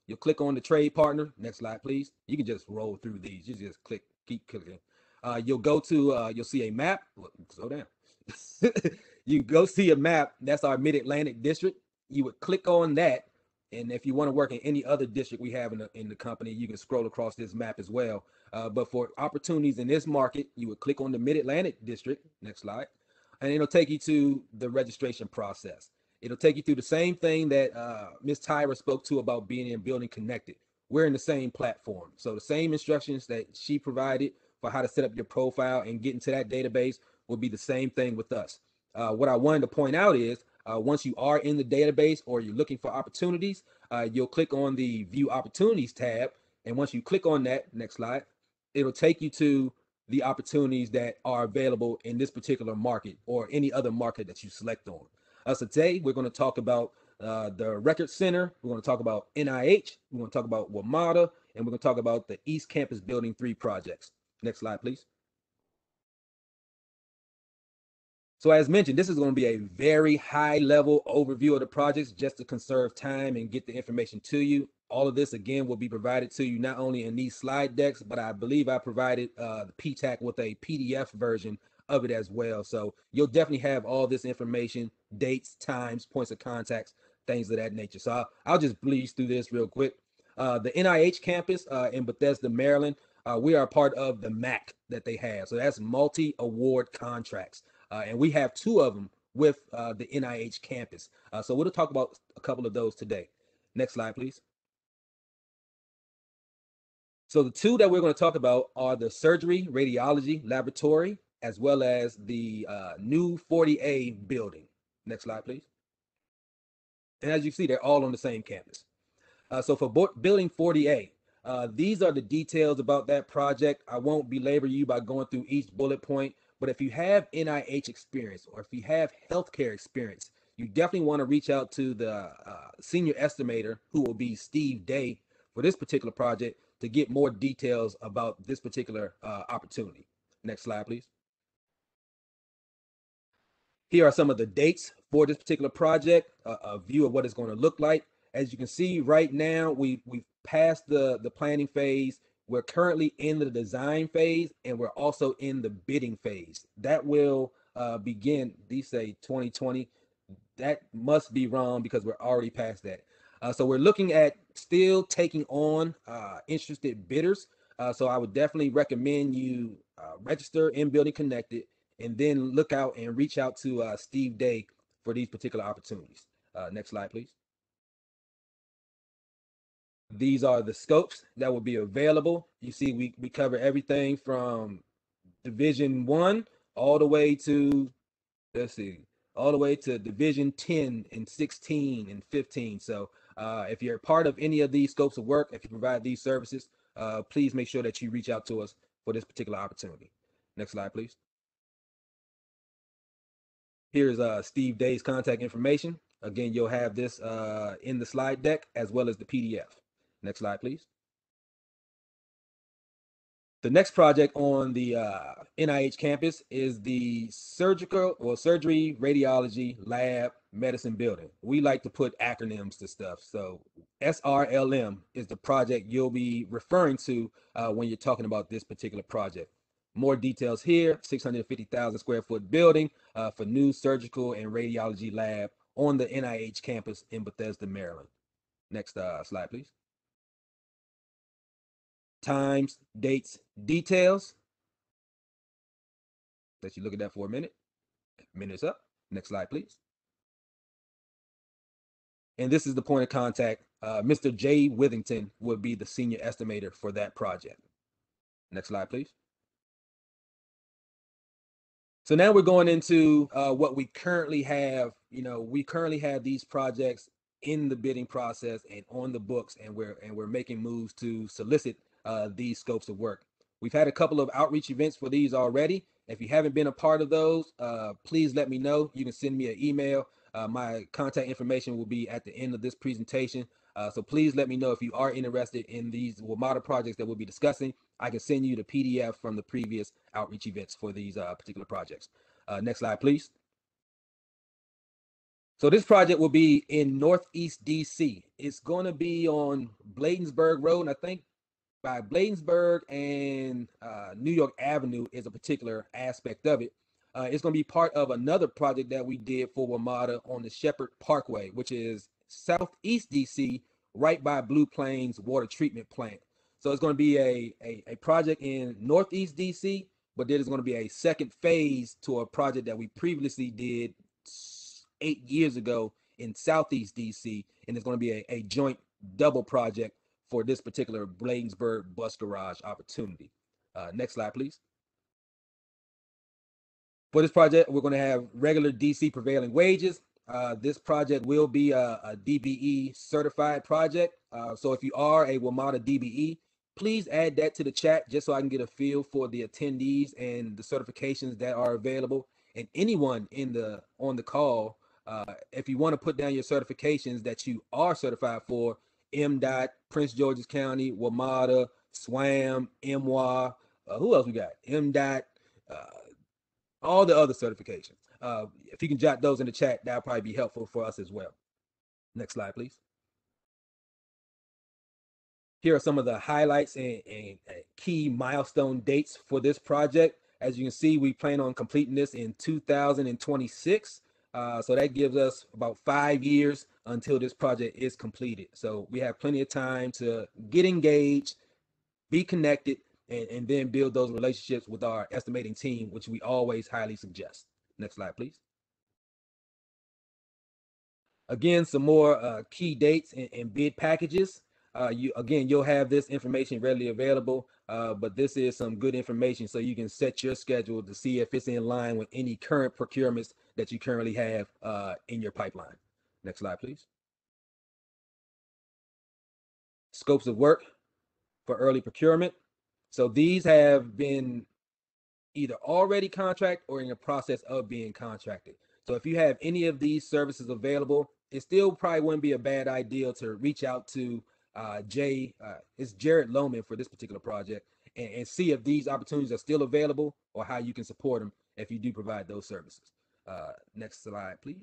You'll click on the trade partner. Next slide, please. You can just roll through these. You just click, keep clicking. Uh, you'll go to, uh, you'll see a map. Slow down. you go see a map. That's our Mid Atlantic district you would click on that. And if you want to work in any other district we have in the, in the company, you can scroll across this map as well. Uh, but for opportunities in this market, you would click on the Mid Atlantic district. Next slide. And it'll take you to the registration process. It'll take you through the same thing that uh, Ms. Tyra spoke to about being in building connected. We're in the same platform. So the same instructions that she provided for how to set up your profile and get into that database will be the same thing with us. Uh, what I wanted to point out is uh, once you are in the database or you're looking for opportunities, uh, you'll click on the View Opportunities tab. And once you click on that, next slide, it'll take you to the opportunities that are available in this particular market or any other market that you select on. Uh, so today we're going to talk about uh, the Record Center. We're going to talk about NIH. We're going to talk about WMATA, and we're going to talk about the East Campus Building 3 projects. Next slide, please. So as mentioned, this is going to be a very high level overview of the projects just to conserve time and get the information to you. All of this again will be provided to you not only in these slide decks, but I believe I provided uh, the PTAC with a PDF version of it as well. So you'll definitely have all this information, dates, times, points of contacts, things of that nature. So I'll, I'll just breeze through this real quick. Uh, the NIH campus uh, in Bethesda, Maryland, uh, we are part of the MAC that they have. So that's multi award contracts. Uh, and we have two of them with uh, the NIH campus. Uh, so we'll talk about a couple of those today. Next slide, please. So the two that we're going to talk about are the surgery radiology laboratory, as well as the uh, new 40A building. Next slide, please. And as you see, they're all on the same campus. Uh, so for building 40A, uh, these are the details about that project. I won't belabor you by going through each bullet point, but if you have NIH experience or if you have healthcare experience, you definitely want to reach out to the uh, senior estimator, who will be Steve Day, for this particular project to get more details about this particular uh, opportunity. Next slide, please. Here are some of the dates for this particular project, a, a view of what it's going to look like. As you can see right now, we, we've passed the, the planning phase. We're currently in the design phase and we're also in the bidding phase. That will uh, begin, these say 2020. That must be wrong because we're already past that. Uh, so we're looking at still taking on uh, interested bidders. Uh, so I would definitely recommend you uh, register in Building Connected and then look out and reach out to uh, Steve Day for these particular opportunities. Uh, next slide, please. These are the scopes that will be available. You see, we, we cover everything from Division One all the way to, let's see, all the way to Division 10 and 16 and 15. So uh, if you're part of any of these scopes of work, if you provide these services, uh, please make sure that you reach out to us for this particular opportunity. Next slide, please. Here's uh, Steve Day's contact information. Again, you'll have this uh, in the slide deck as well as the PDF. Next slide, please. The next project on the uh, NIH campus is the surgical or surgery radiology lab medicine building. We like to put acronyms to stuff. So SRLM is the project you'll be referring to uh, when you're talking about this particular project. More details here, 650,000 square foot building uh, for new surgical and radiology lab on the NIH campus in Bethesda, Maryland. Next uh, slide, please times, dates, details. Let you look at that for a minute. Minutes up. Next slide, please. And this is the point of contact. Uh, Mr. Jay Withington would be the senior estimator for that project. Next slide, please. So now we're going into uh, what we currently have. You know, we currently have these projects in the bidding process and on the books, and we're and we're making moves to solicit uh, these scopes of work. We've had a couple of outreach events for these already. If you haven't been a part of those, uh, please let me know. You can send me an email. Uh, my contact information will be at the end of this presentation. Uh, so please let me know if you are interested in these WMATA projects that we'll be discussing. I can send you the PDF from the previous outreach events for these uh, particular projects. Uh, next slide, please. So this project will be in Northeast DC. It's going to be on Bladensburg Road, and I think by Bladensburg and uh, New York Avenue is a particular aspect of it. Uh, it's going to be part of another project that we did for WMATA on the Shepherd Parkway, which is southeast DC, right by Blue Plains Water Treatment Plant. So it's going to be a, a, a project in northeast DC, but then it's going to be a second phase to a project that we previously did eight years ago in southeast DC, and it's going to be a, a joint double project for this particular Bladensburg bus garage opportunity. Uh, next slide, please. For this project, we're going to have regular DC prevailing wages. Uh, this project will be a, a DBE certified project. Uh, so if you are a WMATA DBE, please add that to the chat just so I can get a feel for the attendees and the certifications that are available. And anyone in the on the call, uh, if you want to put down your certifications that you are certified for, MDOT, Prince George's County, WMATA, SWAM, MWA. Uh, who else we got? MDOT, uh, all the other certifications. Uh, if you can jot those in the chat, that'll probably be helpful for us as well. Next slide, please. Here are some of the highlights and, and, and key milestone dates for this project. As you can see, we plan on completing this in 2026. Uh, so that gives us about five years until this project is completed. So we have plenty of time to get engaged, be connected, and, and then build those relationships with our estimating team, which we always highly suggest. Next slide, please. Again, some more uh, key dates and, and bid packages. Uh, you again, you'll have this information readily available, uh, but this is some good information so you can set your schedule to see if it's in line with any current procurements that you currently have uh, in your pipeline. Next slide, please. Scopes of work for early procurement. So these have been either already contract or in the process of being contracted. So if you have any of these services available, it still probably wouldn't be a bad idea to reach out to uh, Jay, uh, it's Jared Lohman for this particular project, and, and, see if these opportunities are still available or how you can support them if you do provide those services. Uh, next slide, please.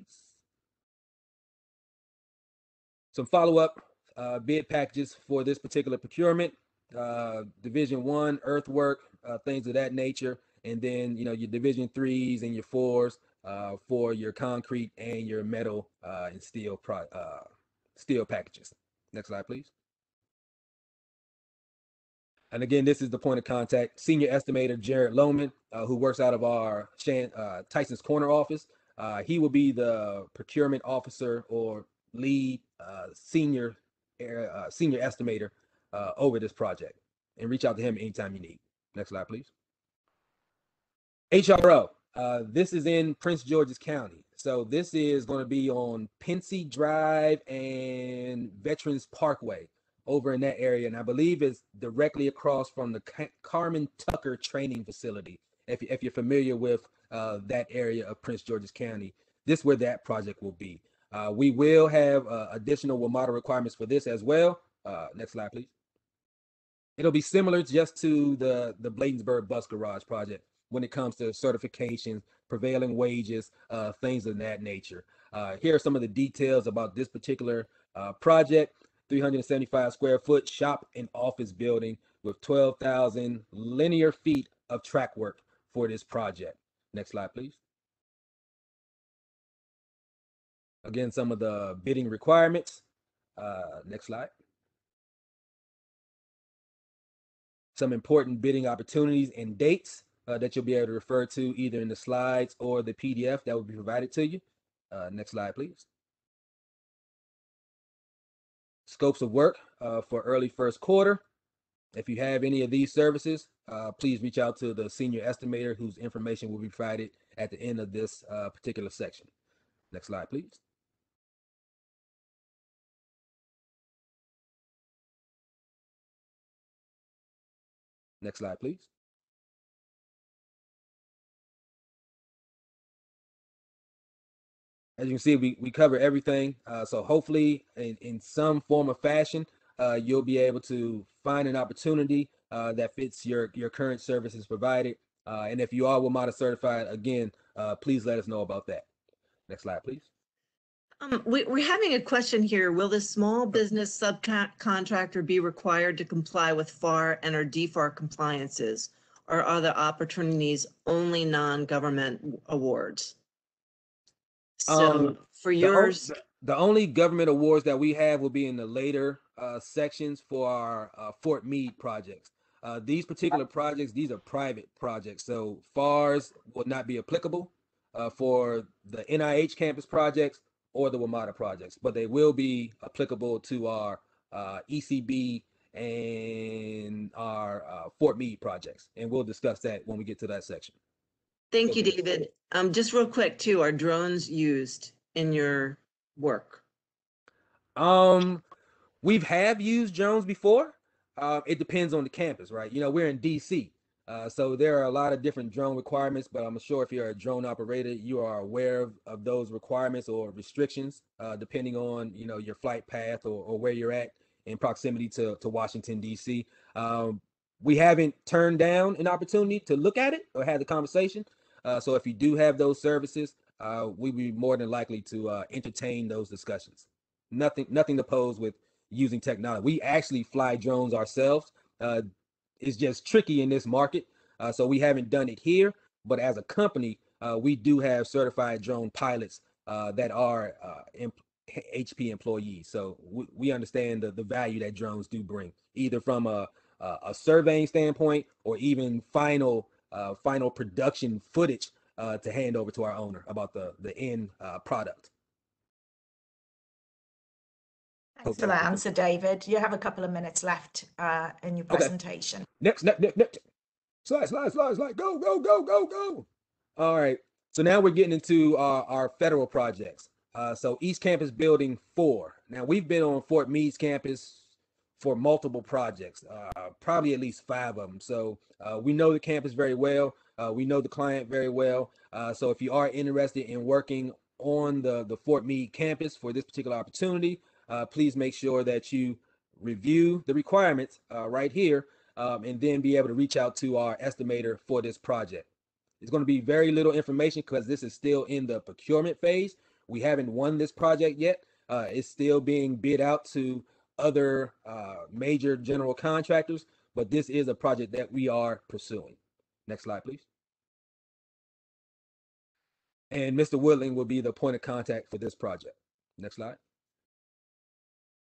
Some follow-up uh, bid packages for this particular procurement. Uh, division one, earthwork, uh, things of that nature, and then you know your division threes and your fours for your concrete and your metal and steel pro steel packages. Next slide, please. And again, this is the point of contact, senior estimator Jared Lohman, uh, who works out of our Shan, uh, Tyson's Corner office. Uh, he will be the procurement officer or lead uh, senior uh, senior estimator uh, over this project. And reach out to him anytime you need. Next slide, please. HRO. this is in Prince George's County. So this is going to be on Pennsy Drive and Veterans Parkway over in that area. And I believe it's directly across from the Carmen Turner training facility. If, if you're familiar with uh, that area of Prince George's County, this is where that project will be. Uh, we will have uh, additional WMATA requirements for this as well. Uh, next slide, please. It'll be similar just to the, the Bladensburg Bus Garage project when it comes to certifications, prevailing wages, uh, things of that nature. Uh, here are some of the details about this particular project. 375 square foot shop and office building with 12,000 linear feet of track work for this project. Next slide, please. Again, some of the bidding requirements. Uh, next slide. Some important bidding opportunities and dates uh, that you'll be able to refer to either in the slides or the PDF that will be provided to you. Uh, next slide, please. Scopes of work uh, for early first quarter. If you have any of these services, uh, please reach out to the senior estimator whose information will be provided at the end of this uh, particular section. Next slide, please. Next slide, please. As you can see, we, we cover everything. Uh, so hopefully in, in some form or fashion, uh, you'll be able to find an opportunity uh, that fits your, your current services provided. Uh, and if you are WMATA certified, again, uh, please let us know about that. Next slide, please. Um, we, we're having a question here. Will the small business subcontractor be required to comply with FAR and or DFAR compliances? Or are the opportunities only non-government awards? So Um, for The, yours, the the only government awards that we have will be in the later uh, sections for our uh, Fort Meade projects. Uh, these particular projects, these are private projects, so FARs will not be applicable uh, for the NIH campus projects or the WMATA projects, but they will be applicable to our uh, ECB and our uh, Fort Meade projects, and we'll discuss that when we get to that section. Thank you. David. Um, just real quick too, are drones used in your work? Um, we've have used drones before. Uh, it depends on the campus, right? You know, we're in DC, uh, so there are a lot of different drone requirements. But I'm sure if you're a drone operator, you are aware of, of those requirements or restrictions, uh, depending on you know your flight path or, or where you're at in proximity to to Washington DC. Um, we haven't turned down an opportunity to look at it or have the conversation. Uh, so if you do have those services, uh, we'd be more than likely to uh, entertain those discussions. Nothing, nothing to pose with using technology. We actually fly drones ourselves. Uh, it's just tricky in this market, uh, so we haven't done it here. But as a company, uh, we do have certified drone pilots uh, that are uh, HP employees. So we, we understand the, the value that drones do bring, either from a, uh, a surveying standpoint or even final uh, final production footage uh, to hand over to our owner about the the end uh, product. Thanks for that answer, David. You have a couple of minutes left uh, in your Okay. presentation. Next, next, next, next. Slide, slide, slide, slide. Go, go, go, go, go. All right. So now we're getting into our, our federal projects. Uh, so East Campus Building Four. Now we've been on Fort Meade's campus for multiple projects, uh, probably at least five of them. So uh, we know the campus very well. Uh, we know the client very well. Uh, so if you are interested in working on the the Fort Meade campus for this particular opportunity, uh, please make sure that you review the requirements uh, right here um, and then be able to reach out to our estimator for this project. It's going to be very little information because this is still in the procurement phase. We haven't won this project yet. It's still being bid out to other uh, major general contractors, but this is a project that we are pursuing. Next slide, please. And Mr. Woodling will be the point of contact for this project. Next slide.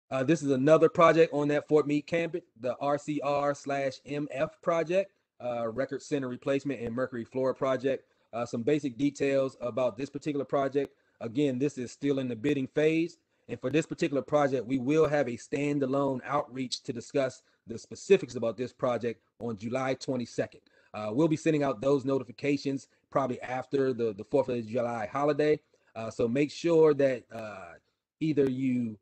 Uh, this is another project on that Fort Meade campus, the RCR slash MF project, uh, record center replacement and mercury floor project. Uh, some basic details about this particular project. Again, this is still in the bidding phase. And for this particular project, we will have a standalone outreach to discuss the specifics about this project on July 22nd. Uh, we'll be sending out those notifications probably after the, the 4th of July holiday. Uh, so make sure that uh, either you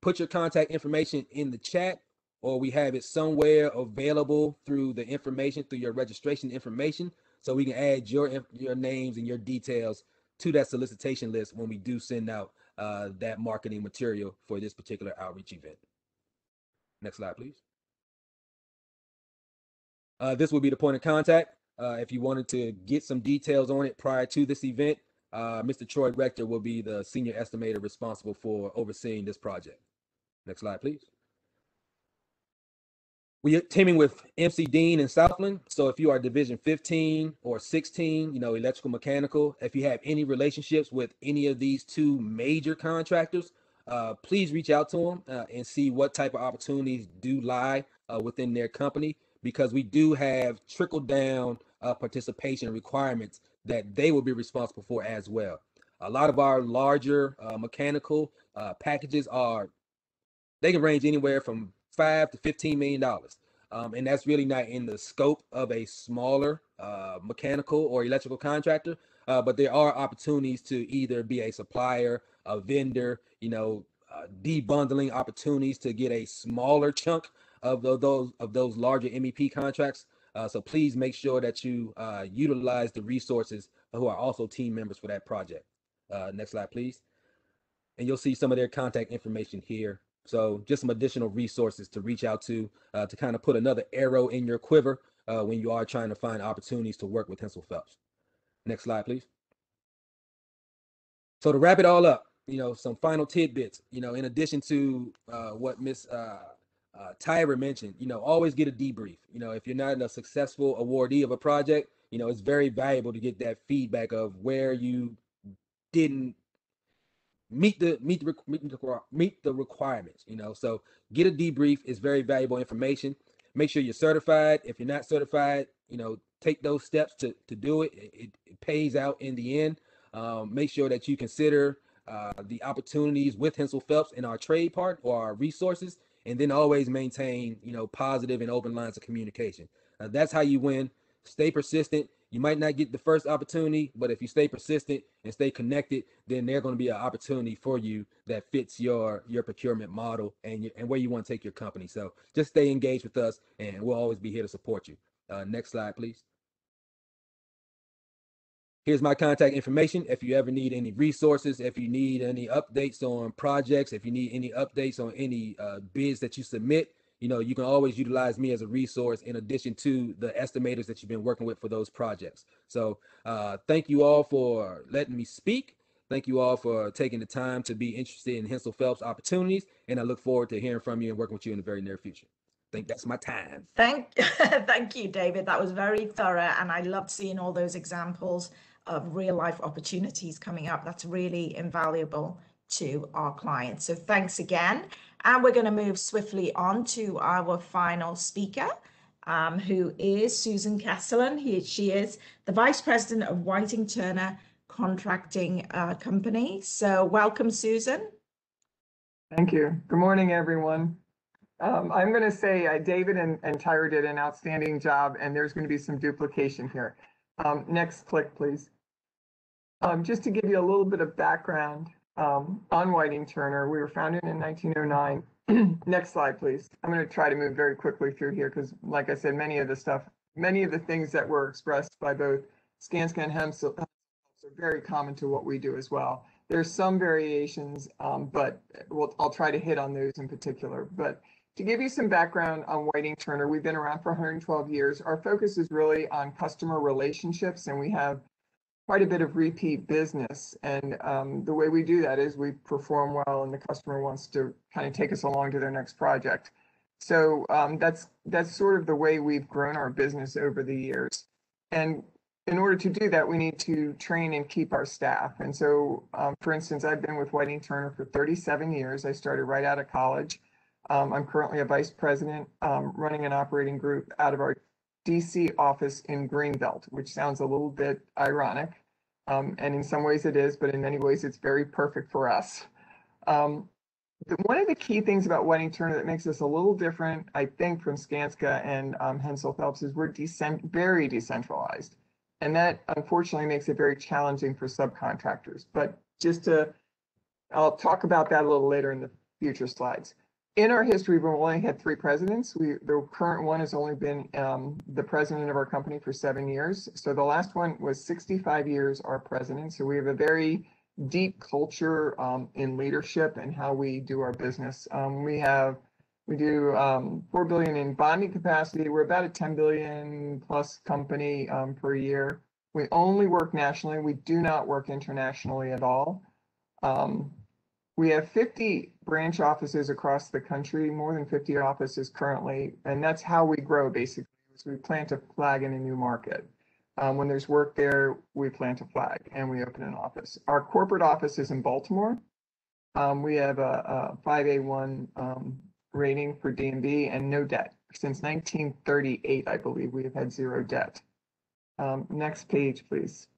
put your contact information in the chat or we have it somewhere available through the information through your registration information so we can add your your names and your details to that solicitation list when we do send out uh, that marketing material for this particular outreach event next slide please uh, this will be the point of contact uh, if you wanted to get some details on it prior to this event uh, Mr. Troy Rector will be the senior estimator responsible for overseeing this project. Next slide, please. We are teaming with MC Dean in Southland. So if you are Division 15 or 16, you know, electrical, mechanical, if you have any relationships with any of these two major contractors, uh, please reach out to them uh, and see what type of opportunities do lie uh, within their company because we do have trickle down uh, participation requirements that they will be responsible for as well. A lot of our larger uh, mechanical uh, packages are they can range anywhere from five to fifteen million dollars, um, and that's really not in the scope of a smaller uh, mechanical or electrical contractor. Uh, but there are opportunities to either be a supplier, a vendor, you know, uh, debundling opportunities to get a smaller chunk of tho- those of those larger MEP contracts. Uh, so please make sure that you uh, utilize the resources who are also team members for that project. Uh, next slide, please. And you'll see some of their contact information here. So just some additional resources to reach out to uh, to kind of put another arrow in your quiver uh, when you are trying to find opportunities to work with Hensel Phelps. Next slide, please. So to wrap it all up, you know, some final tidbits. You know, in addition to uh, what Miss uh, uh, Tyra mentioned, you know, always get a debrief. You know, if you're not in a successful awardee of a project, you know, it's very valuable to get that feedback of where you didn't meet the meet the meet the, meet the requirements. You know, so get a debrief is very valuable information. Make sure you're certified. If you're not certified, you know, take those steps to to do it. It, it, pays out in the end. Um, make sure that you consider uh, the opportunities with Hensel Phelps in our trade part or our resources and then always maintain you know positive and open lines of communication uh, that's how you win stay persistent you might not get the first opportunity but if you stay persistent and stay connected then there's going to be an opportunity for you that fits your your procurement model and your, and where you want to take your company. So just stay engaged with us and we'll always be here to support you. Uh, next slide please. Here's my contact information. If you ever need any resources, if you need any updates on projects, if you need any updates on any uh, bids that you submit, you know, you can always utilize me as a resource in addition to the estimators that you've been working with for those projects. So uh, thank you all for letting me speak. Thank you all for taking the time to be interested in Hensel Phelps opportunities. And I look forward to hearing from you and working with you in the very near future. I think that's my time. Thank, thank you, David. That was very thorough, and I loved seeing all those examples of real life opportunities coming up. That's really invaluable to our clients. So thanks again. And we're going to move swiftly on to our final speaker, um, who is Susan Castellan. He, she is the Vice President of Whiting Turner Contracting uh, Company. So welcome, Susan. Thank you. Good morning, everyone. Um, I'm going to say uh, David and, and Tyra did an outstanding job, and there's going to be some duplication here. Um, next click, please. Um, just to give you a little bit of background um, on Whiting Turner, we were founded in 1909. next slide, please. I'm going to try to move very quickly through here because, like I said, many of the stuff, many of the things that were expressed by both Skanska and Hemphill are very common to what we do as well. There's some variations, um, but we'll, I'll try to hit on those in particular. But to give you some background on Whiting Turner, we've been around for 112 years. Our focus is really on customer relationships, and we have quite a bit of repeat business. And um, the way we do that is we perform well, and the customer wants to kind of take us along to their next project. So um, that's that's sort of the way we've grown our business over the years. And in order to do that, we need to train and keep our staff. And so, um, for instance, I've been with Whiting Turner for 37 years. I started right out of college. Um, I'm currently a vice president um, running an operating group out of our DC office in Greenbelt, which sounds a little bit ironic. Um, and in some ways it is, but in many ways it's very perfect for us. Um, the, one of the key things about Whiting Turner that makes us a little different, I think, from Skanska and um, Hensel Phelps is we're decent, very decentralized. And that unfortunately makes it very challenging for subcontractors. But just to, I'll talk about that a little later in the future slides. In our history, we've only had three presidents. We, the current one has only been um, the president of our company for seven years. So the last one was 65 years our president. So we have a very deep culture um, in leadership and how we do our business. Um, we have we do um, 4 billion in bonding capacity. We're about a 10 billion plus company um, per year. We only work nationally. We do not work internationally at all. Um, we have 50 branch offices across the country, more than 50 offices currently, and that's how we grow basically. We plant a flag in a new market. Um, when there's work there, we plant a flag and we open an office. Our corporate office is in Baltimore. Um, we have a, a 5A1 um, rating for D&B and no debt. Since 1938, I believe, we have had zero debt. Um, next page, please.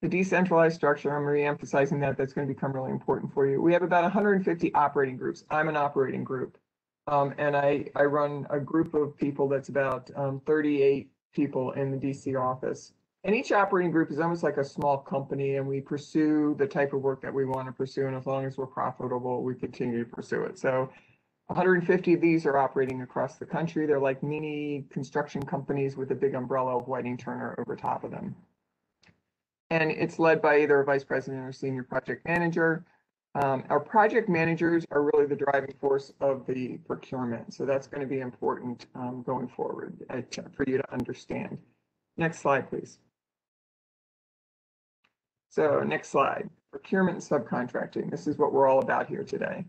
The decentralized structure, I'm re-emphasizing that, that's going to become really important for you. We have about 150 operating groups. I'm an operating group. Um, and I, I run a group of people that's about um, 38 people in the DC office. And each operating group is almost like a small company, and we pursue the type of work that we want to pursue. And as long as we're profitable, we continue to pursue it. So 150 of these are operating across the country. They're like mini construction companies with a big umbrella of Whiting Turner over top of them. And it's led by either a vice president or senior project manager. Um, our project managers are really the driving force of the procurement. So that's going to be important um, going forward uh, for you to understand. Next slide, please. So next slide, procurement and subcontracting. This is what we're all about here today.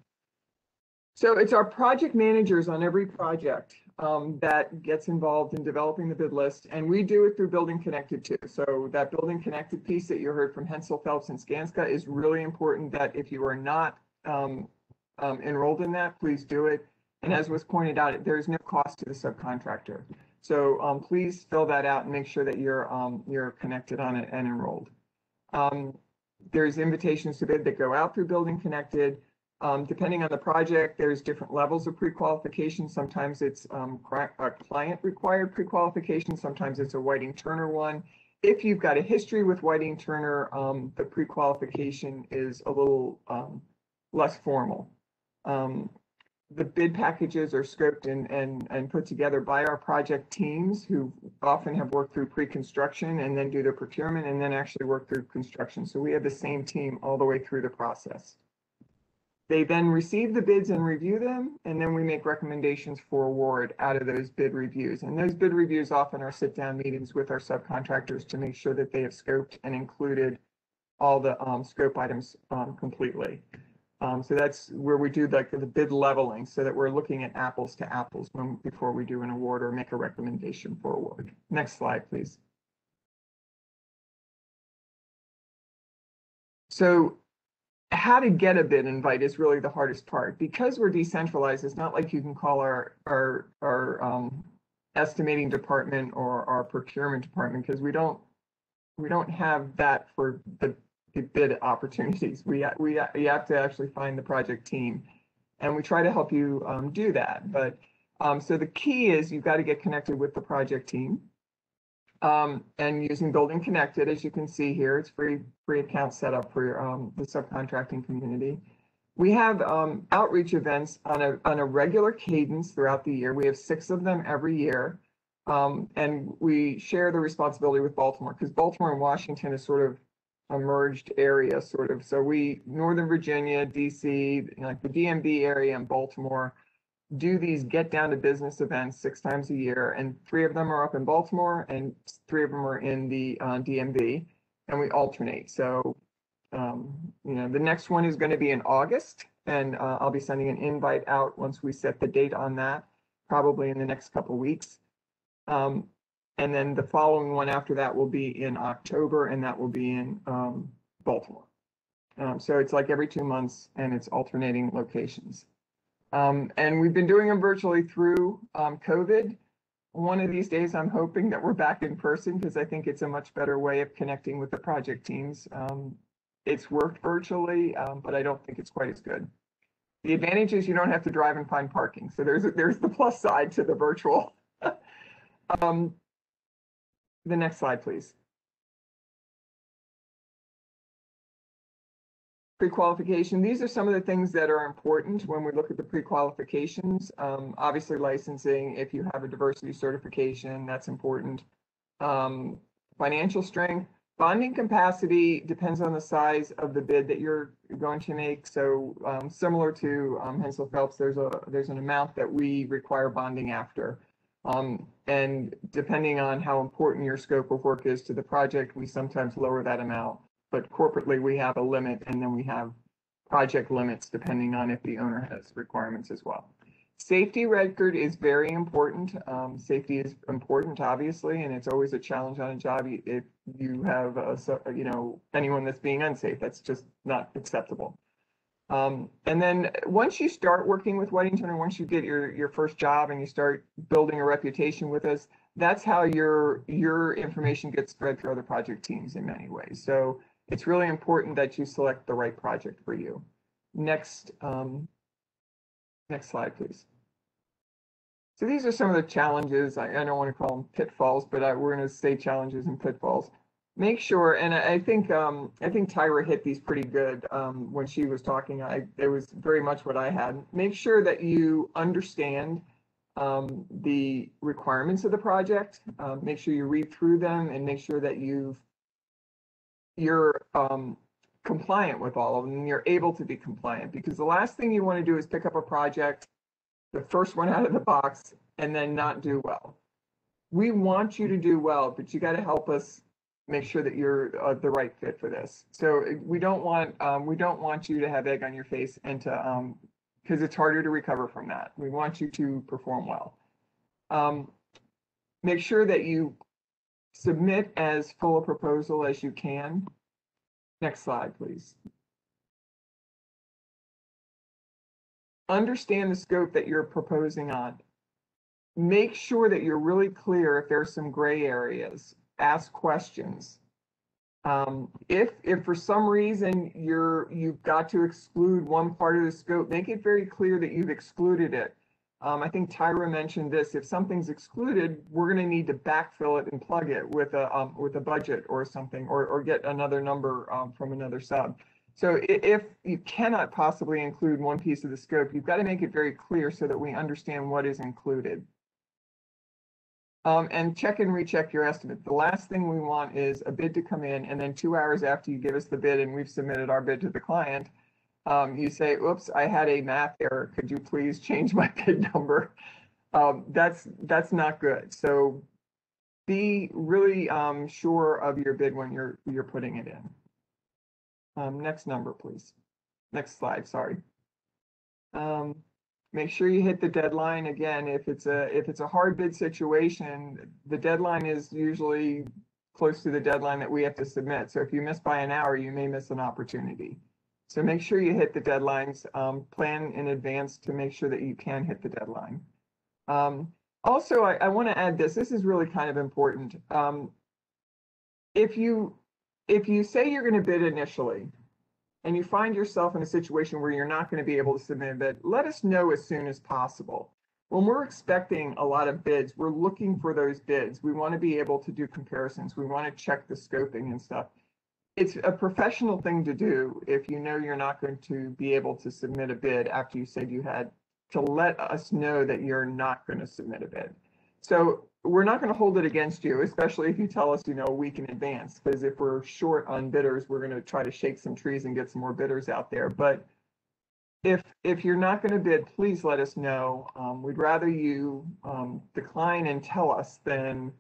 So it's our project managers on every project um, that gets involved in developing the bid list, and we do it through Building Connected too. So that Building Connected piece that you heard from Hensel Phelps and Skanska is really important that if you are not um, um, enrolled in that, please do it. And as was pointed out, there is no cost to the subcontractor. So um, please fill that out and make sure that you're um, you're connected on it and enrolled. Um, there's invitations to bid that go out through Building Connected. Um, depending on the project, there's different levels of pre-qualification. Sometimes it's um, a client required pre-qualification. Sometimes it's a Whiting Turner one. If you've got a history with Whiting Turner, um, the pre-qualification is a little um, less formal. Um, the bid packages are scoped and, and, and put together by our project teams who often have worked through pre-construction and then do the procurement and then actually work through construction. So we have the same team all the way through the process. They then receive the bids and review them, and then we make recommendations for award out of those bid reviews. And those bid reviews often are sit-down meetings with our subcontractors to make sure that they have scoped and included all the um, scope items um, completely. Um, so that's where we do like the bid leveling so that we're looking at apples to apples when, before we do an award or make a recommendation for award. Next slide, please. so how to get a bid invite is really the hardest part. Because we're decentralized, it's not like you can call our, our, our, um, estimating department or our procurement department, because we don't, we don't have that for the the bid opportunities. We, we, you have to actually find the project team. And we try to help you, um, do that. But, um, so the key is you've got to get connected with the project team. Um, and using Building Connected, as you can see here, it's free, free account set up for, um, the subcontracting community. We have, um, outreach events on a, on a regular cadence throughout the year. We have six of them every year. Um, and we share the responsibility with Baltimore, because Baltimore and Washington is sort of a merged area, sort of. So we, Northern Virginia, DC, like the DMV area and Baltimore, do these get down to business events six times a year, and three of them are up in Baltimore, and three of them are in the uh, DMV, and we alternate. So, um, you know, the next one is going to be in August, and uh, I'll be sending an invite out once we set the date on that, probably in the next couple weeks. Um, and then the following one after that will be in October, and that will be in um, Baltimore. Um, so it's like every two months, and it's alternating locations. Um, and we've been doing them virtually through um, COVID. One of these days, I'm hoping that we're back in person because I think it's a much better way of connecting with the project teams. Um, it's worked virtually, um, but I don't think it's quite as good. The advantage is you don't have to drive and find parking. So there's there's the plus side to the virtual. um, the next slide, please. Pre-qualification, these are some of the things that are important when we look at the pre-qualifications. Um, obviously licensing, if you have a diversity certification, that's important. Um, financial strength, bonding capacity depends on the size of the bid that you're going to make. So um, similar to um, Hensel Phelps, there's a there's an amount that we require bonding after. Um, and depending on how important your scope of work is to the project, we sometimes lower that amount. But corporately, we have a limit and then we have project limits depending on if the owner has requirements as well. Safety record is very important. Um, safety is important, obviously, and it's always a challenge on a job if you have, a, you know, anyone that's being unsafe. That's just not acceptable. Um, and then once you start working with Whiting Turner, or once you get your, your first job and you start building a reputation with us, that's how your, your information gets spread through other project teams in many ways. So it's really important that you select the right project for you. Next, um, next slide, please. So these are some of the challenges. I, I don't want to call them pitfalls, but I, we're going to say challenges and pitfalls make sure, and I, I think um, I think Tyra hit these pretty good um, when she was talking. I it was very much what I had. Make sure that you understand um, the requirements of the project. Um, make sure you read through them and make sure that you've you're um, compliant with all of them. You're able to be compliant because the last thing you want to do is pick up a project, the first one out of the box, and then not do well. We want you to do well, but you got to help us make sure that you're uh, the right fit for this. So uh, we don't want um, we don't want you to have egg on your face and to um because it's harder to recover from that. We want you to perform well. Um, make sure that you submit as full a proposal as you can. Next slide, please. Understand the scope that you're proposing on. Make sure that you're really clear if there's some gray areas ask questions. Um, if, if for some reason you're, you've got to exclude one part of the scope, make it very clear that you've excluded it. Um, I think Tyra mentioned this, if something's excluded, we're gonna need to backfill it and plug it with a, um, with a budget or something, or, or get another number, um, from another sub. So if you cannot possibly include one piece of the scope, you've got to make it very clear so that we understand what is included. Um, and check and recheck your estimate. The last thing we want is a bid to come in and then two hours after you give us the bid and we've submitted our bid to the client, um, you say, oops, I had a math error. Could you please change my bid number? Um, that's, that's not good. So be really, um, sure of your bid when you're, you're putting it in. Um, next number, please. Next slide, sorry. Um, make sure you hit the deadline again if it's a if it's a hard bid situation the deadline is usually close to the deadline that we have to submit. So if you miss by an hour, you may miss an opportunity. So make sure you hit the deadlines, um, plan in advance to make sure that you can hit the deadline. Um, also, I, I want to add this, this is really kind of important. Um, if you, if you say you're going to bid initially and you find yourself in a situation where you're not going to be able to submit a bid, let us know as soon as possible. When we're expecting a lot of bids, we're looking for those bids. We want to be able to do comparisons. We want to check the scoping and stuff. It's a professional thing to do if you know you're not going to be able to submit a bid after you said you had to let us know that you're not going to submit a bid. So we're not going to hold it against you, especially if you tell us, you know, a week in advance, because if we're short on bidders, we're going to try to shake some trees and get some more bidders out there. But if, if you're not going to bid, please let us know. Um, we'd rather you, um, decline and tell us than,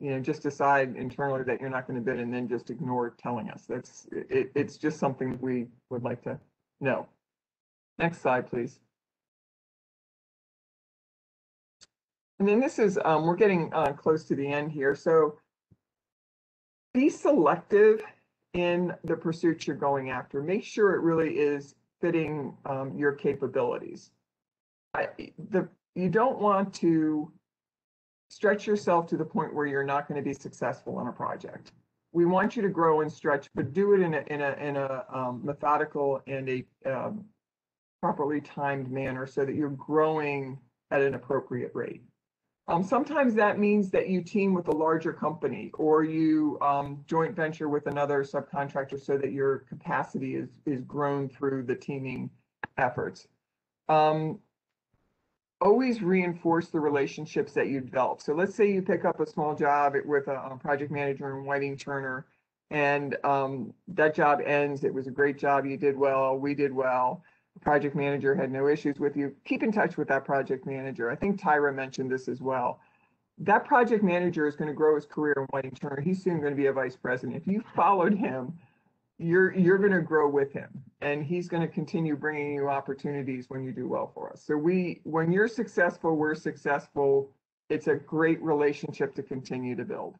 you know, just decide internally that you're not going to bid and then just ignore telling us. That's, it, it's just something we would like to know. Next slide, please. And then this is, um, we're getting, uh, close to the end here, so be selective in the pursuits you're going after. Make sure it really is fitting, um, your capabilities. I, the, you don't want to stretch yourself to the point where you're not going to be successful in a project. We want you to grow and stretch, but do it in a, in a, in a, um, methodical and a, um, properly timed manner so that you're growing at an appropriate rate. Um, sometimes that means that you team with a larger company or you um, joint venture with another subcontractor so that your capacity is is grown through the teaming efforts. Um, always reinforce the relationships that you develop. So let's say you pick up a small job with a, a project manager in Whiting Turner and um, that job ends. It was a great job. You did well. We did well The project manager had no issues with you, keep in touch with that project manager. I think Tyra mentioned this as well. That project manager is going to grow his career in Whiting Turner. He's soon going to be a vice president. If you followed him, you're you're going to grow with him, and he's going to continue bringing you opportunities when you do well for us. So we, when you're successful, we're successful. It's a great relationship to continue to build.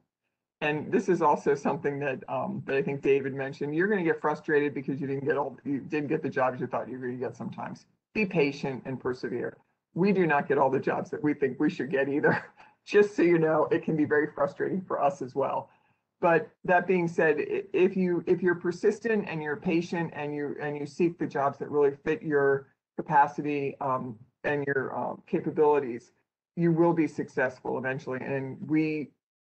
And this is also something that um, that I think David mentioned. You're going to get frustrated because you didn't get all you didn't get the jobs you thought you were going to get. Sometimes be patient and persevere. We do not get all the jobs that we think we should get either. Just so you know, it can be very frustrating for us as well. But that being said, if you if you're persistent and you're patient and you and you seek the jobs that really fit your capacity um, and your um, capabilities, you will be successful eventually. And we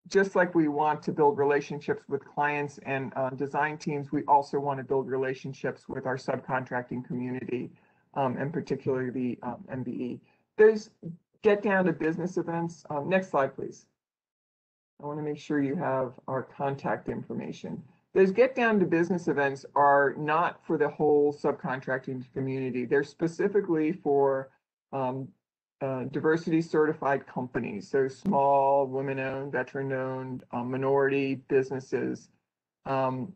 just like we want to build relationships with clients and uh, design teams, we also want to build relationships with our subcontracting community, um, and particularly the um, MBE. There's get down to business events. Um, next slide, please. I want to make sure you have our contact information. Those get down to business events are not for the whole subcontracting community. They're specifically for um, uh, diversity certified companies, so small, women-owned, veteran-owned, um, minority businesses. Um,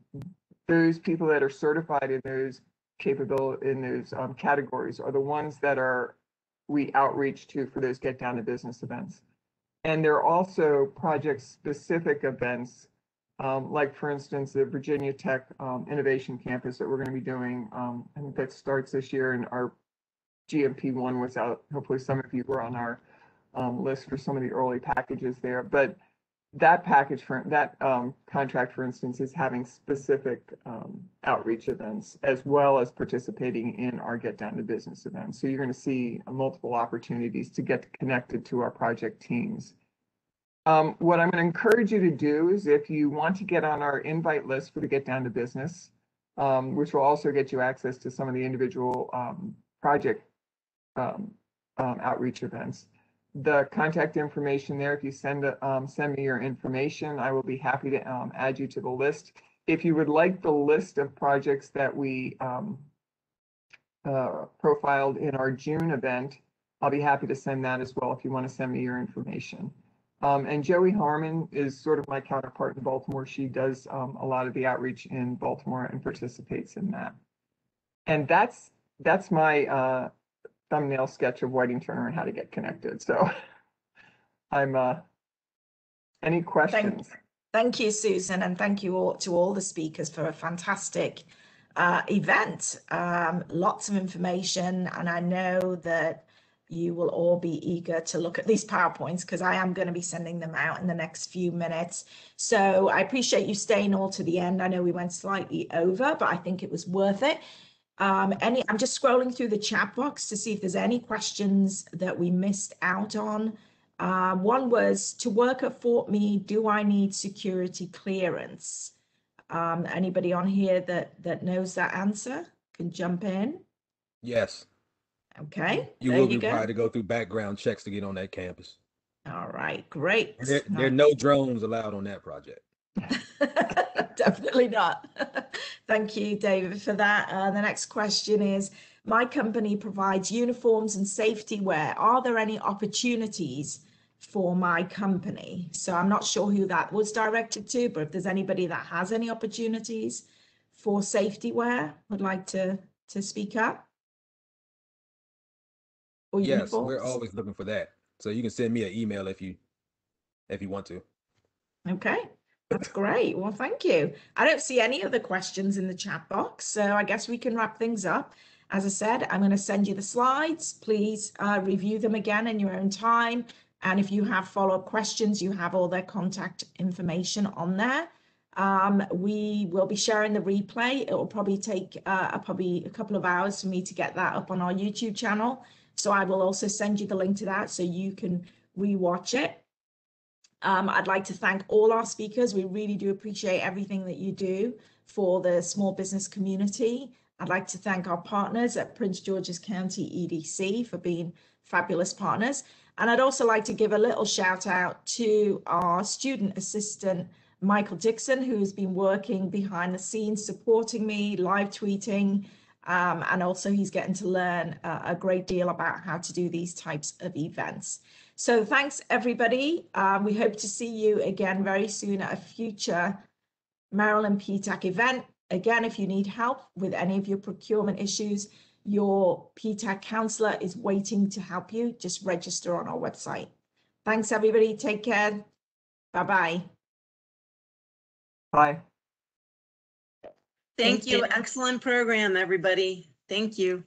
those people that are certified in those capability in those um, categories are the ones that are we outreach to for those get down to business events. And there are also project specific events, um, like for instance, the Virginia Tech um, Innovation Campus that we're going to be doing. Um, I think that starts this year, and our GMP one was out. Hopefully some of you were on our um, list for some of the early packages there, but that package for that um, contract, for instance, is having specific um, outreach events as well as participating in our Get Down to Business events. So you're going to see multiple opportunities to get connected to our project teams. Um, what I'm going to encourage you to do is if you want to get on our invite list for the Get Down to Business, um, which will also get you access to some of the individual um, project um, outreach events. The contact information there, if you send, um, send me your information, I will be happy to um, add you to the list. If you would like the list of projects that we um, uh, profiled in our June event, I'll be happy to send that as well if you want to send me your information. Um, and Joey Harmon is sort of my counterpart in Baltimore. She does um, a lot of the outreach in Baltimore and participates in that. And that's that's my uh, thumbnail sketch of Whiting Turner and how to get connected. So I'm, uh, any questions? Thank you, Susan, and thank you all to all the speakers for a fantastic uh, event. Um, lots of information, and I know that you will all be eager to look at these PowerPoints because I am going to be sending them out in the next few minutes. So I appreciate you staying all to the end. I know we went slightly over, but I think it was worth it. Um, any, I'm just scrolling through the chat box to see if there's any questions that we missed out on. Uh, one was to work at Fort Meade, do I need security clearance? Um, anybody on here that that knows that answer can jump in. Yes, Okay, you will be go. required to go through background checks to get on that campus. All right, great. There, there are no drones allowed on that project. Definitely not. Thank you, David, for that. Uh, the next question is, my company provides uniforms and safety wear. Are there any opportunities for my company? So I'm not sure who that was directed to, but if there's anybody that has any opportunities for safety wear, would like to, to speak up? Or Yes, we're always looking for that. So you can send me an email if you, if you want to. Okay, that's great. Well, thank you. I don't see any other questions in the chat box, so I guess we can wrap things up. As I said, I'm going to send you the slides. Please uh, review them again in your own time. And if you have follow-up questions, you have all their contact information on there. Um, we will be sharing the replay. It will probably take uh, probably a couple of hours for me to get that up on our YouTube channel. So I will also send you the link to that so you can rewatch it. Um, I'd like to thank all our speakers. We really do appreciate everything that you do for the small business community. I'd like to thank our partners at Prince George's County EDC for being fabulous partners. And I'd also like to give a little shout out to our student assistant, Michael Dixon, who has been working behind the scenes, supporting me, live tweeting, um, and also he's getting to learn uh, a great deal about how to do these types of events. So thanks, everybody. Um, we hope to see you again very soon at a future Maryland PTAC event. Again, if you need help with any of your procurement issues, your PTAC counselor is waiting to help you. Just register on our website. Thanks, everybody. Take care. Bye-bye. Bye. Thank Thank you. you. Excellent program, everybody. Thank you.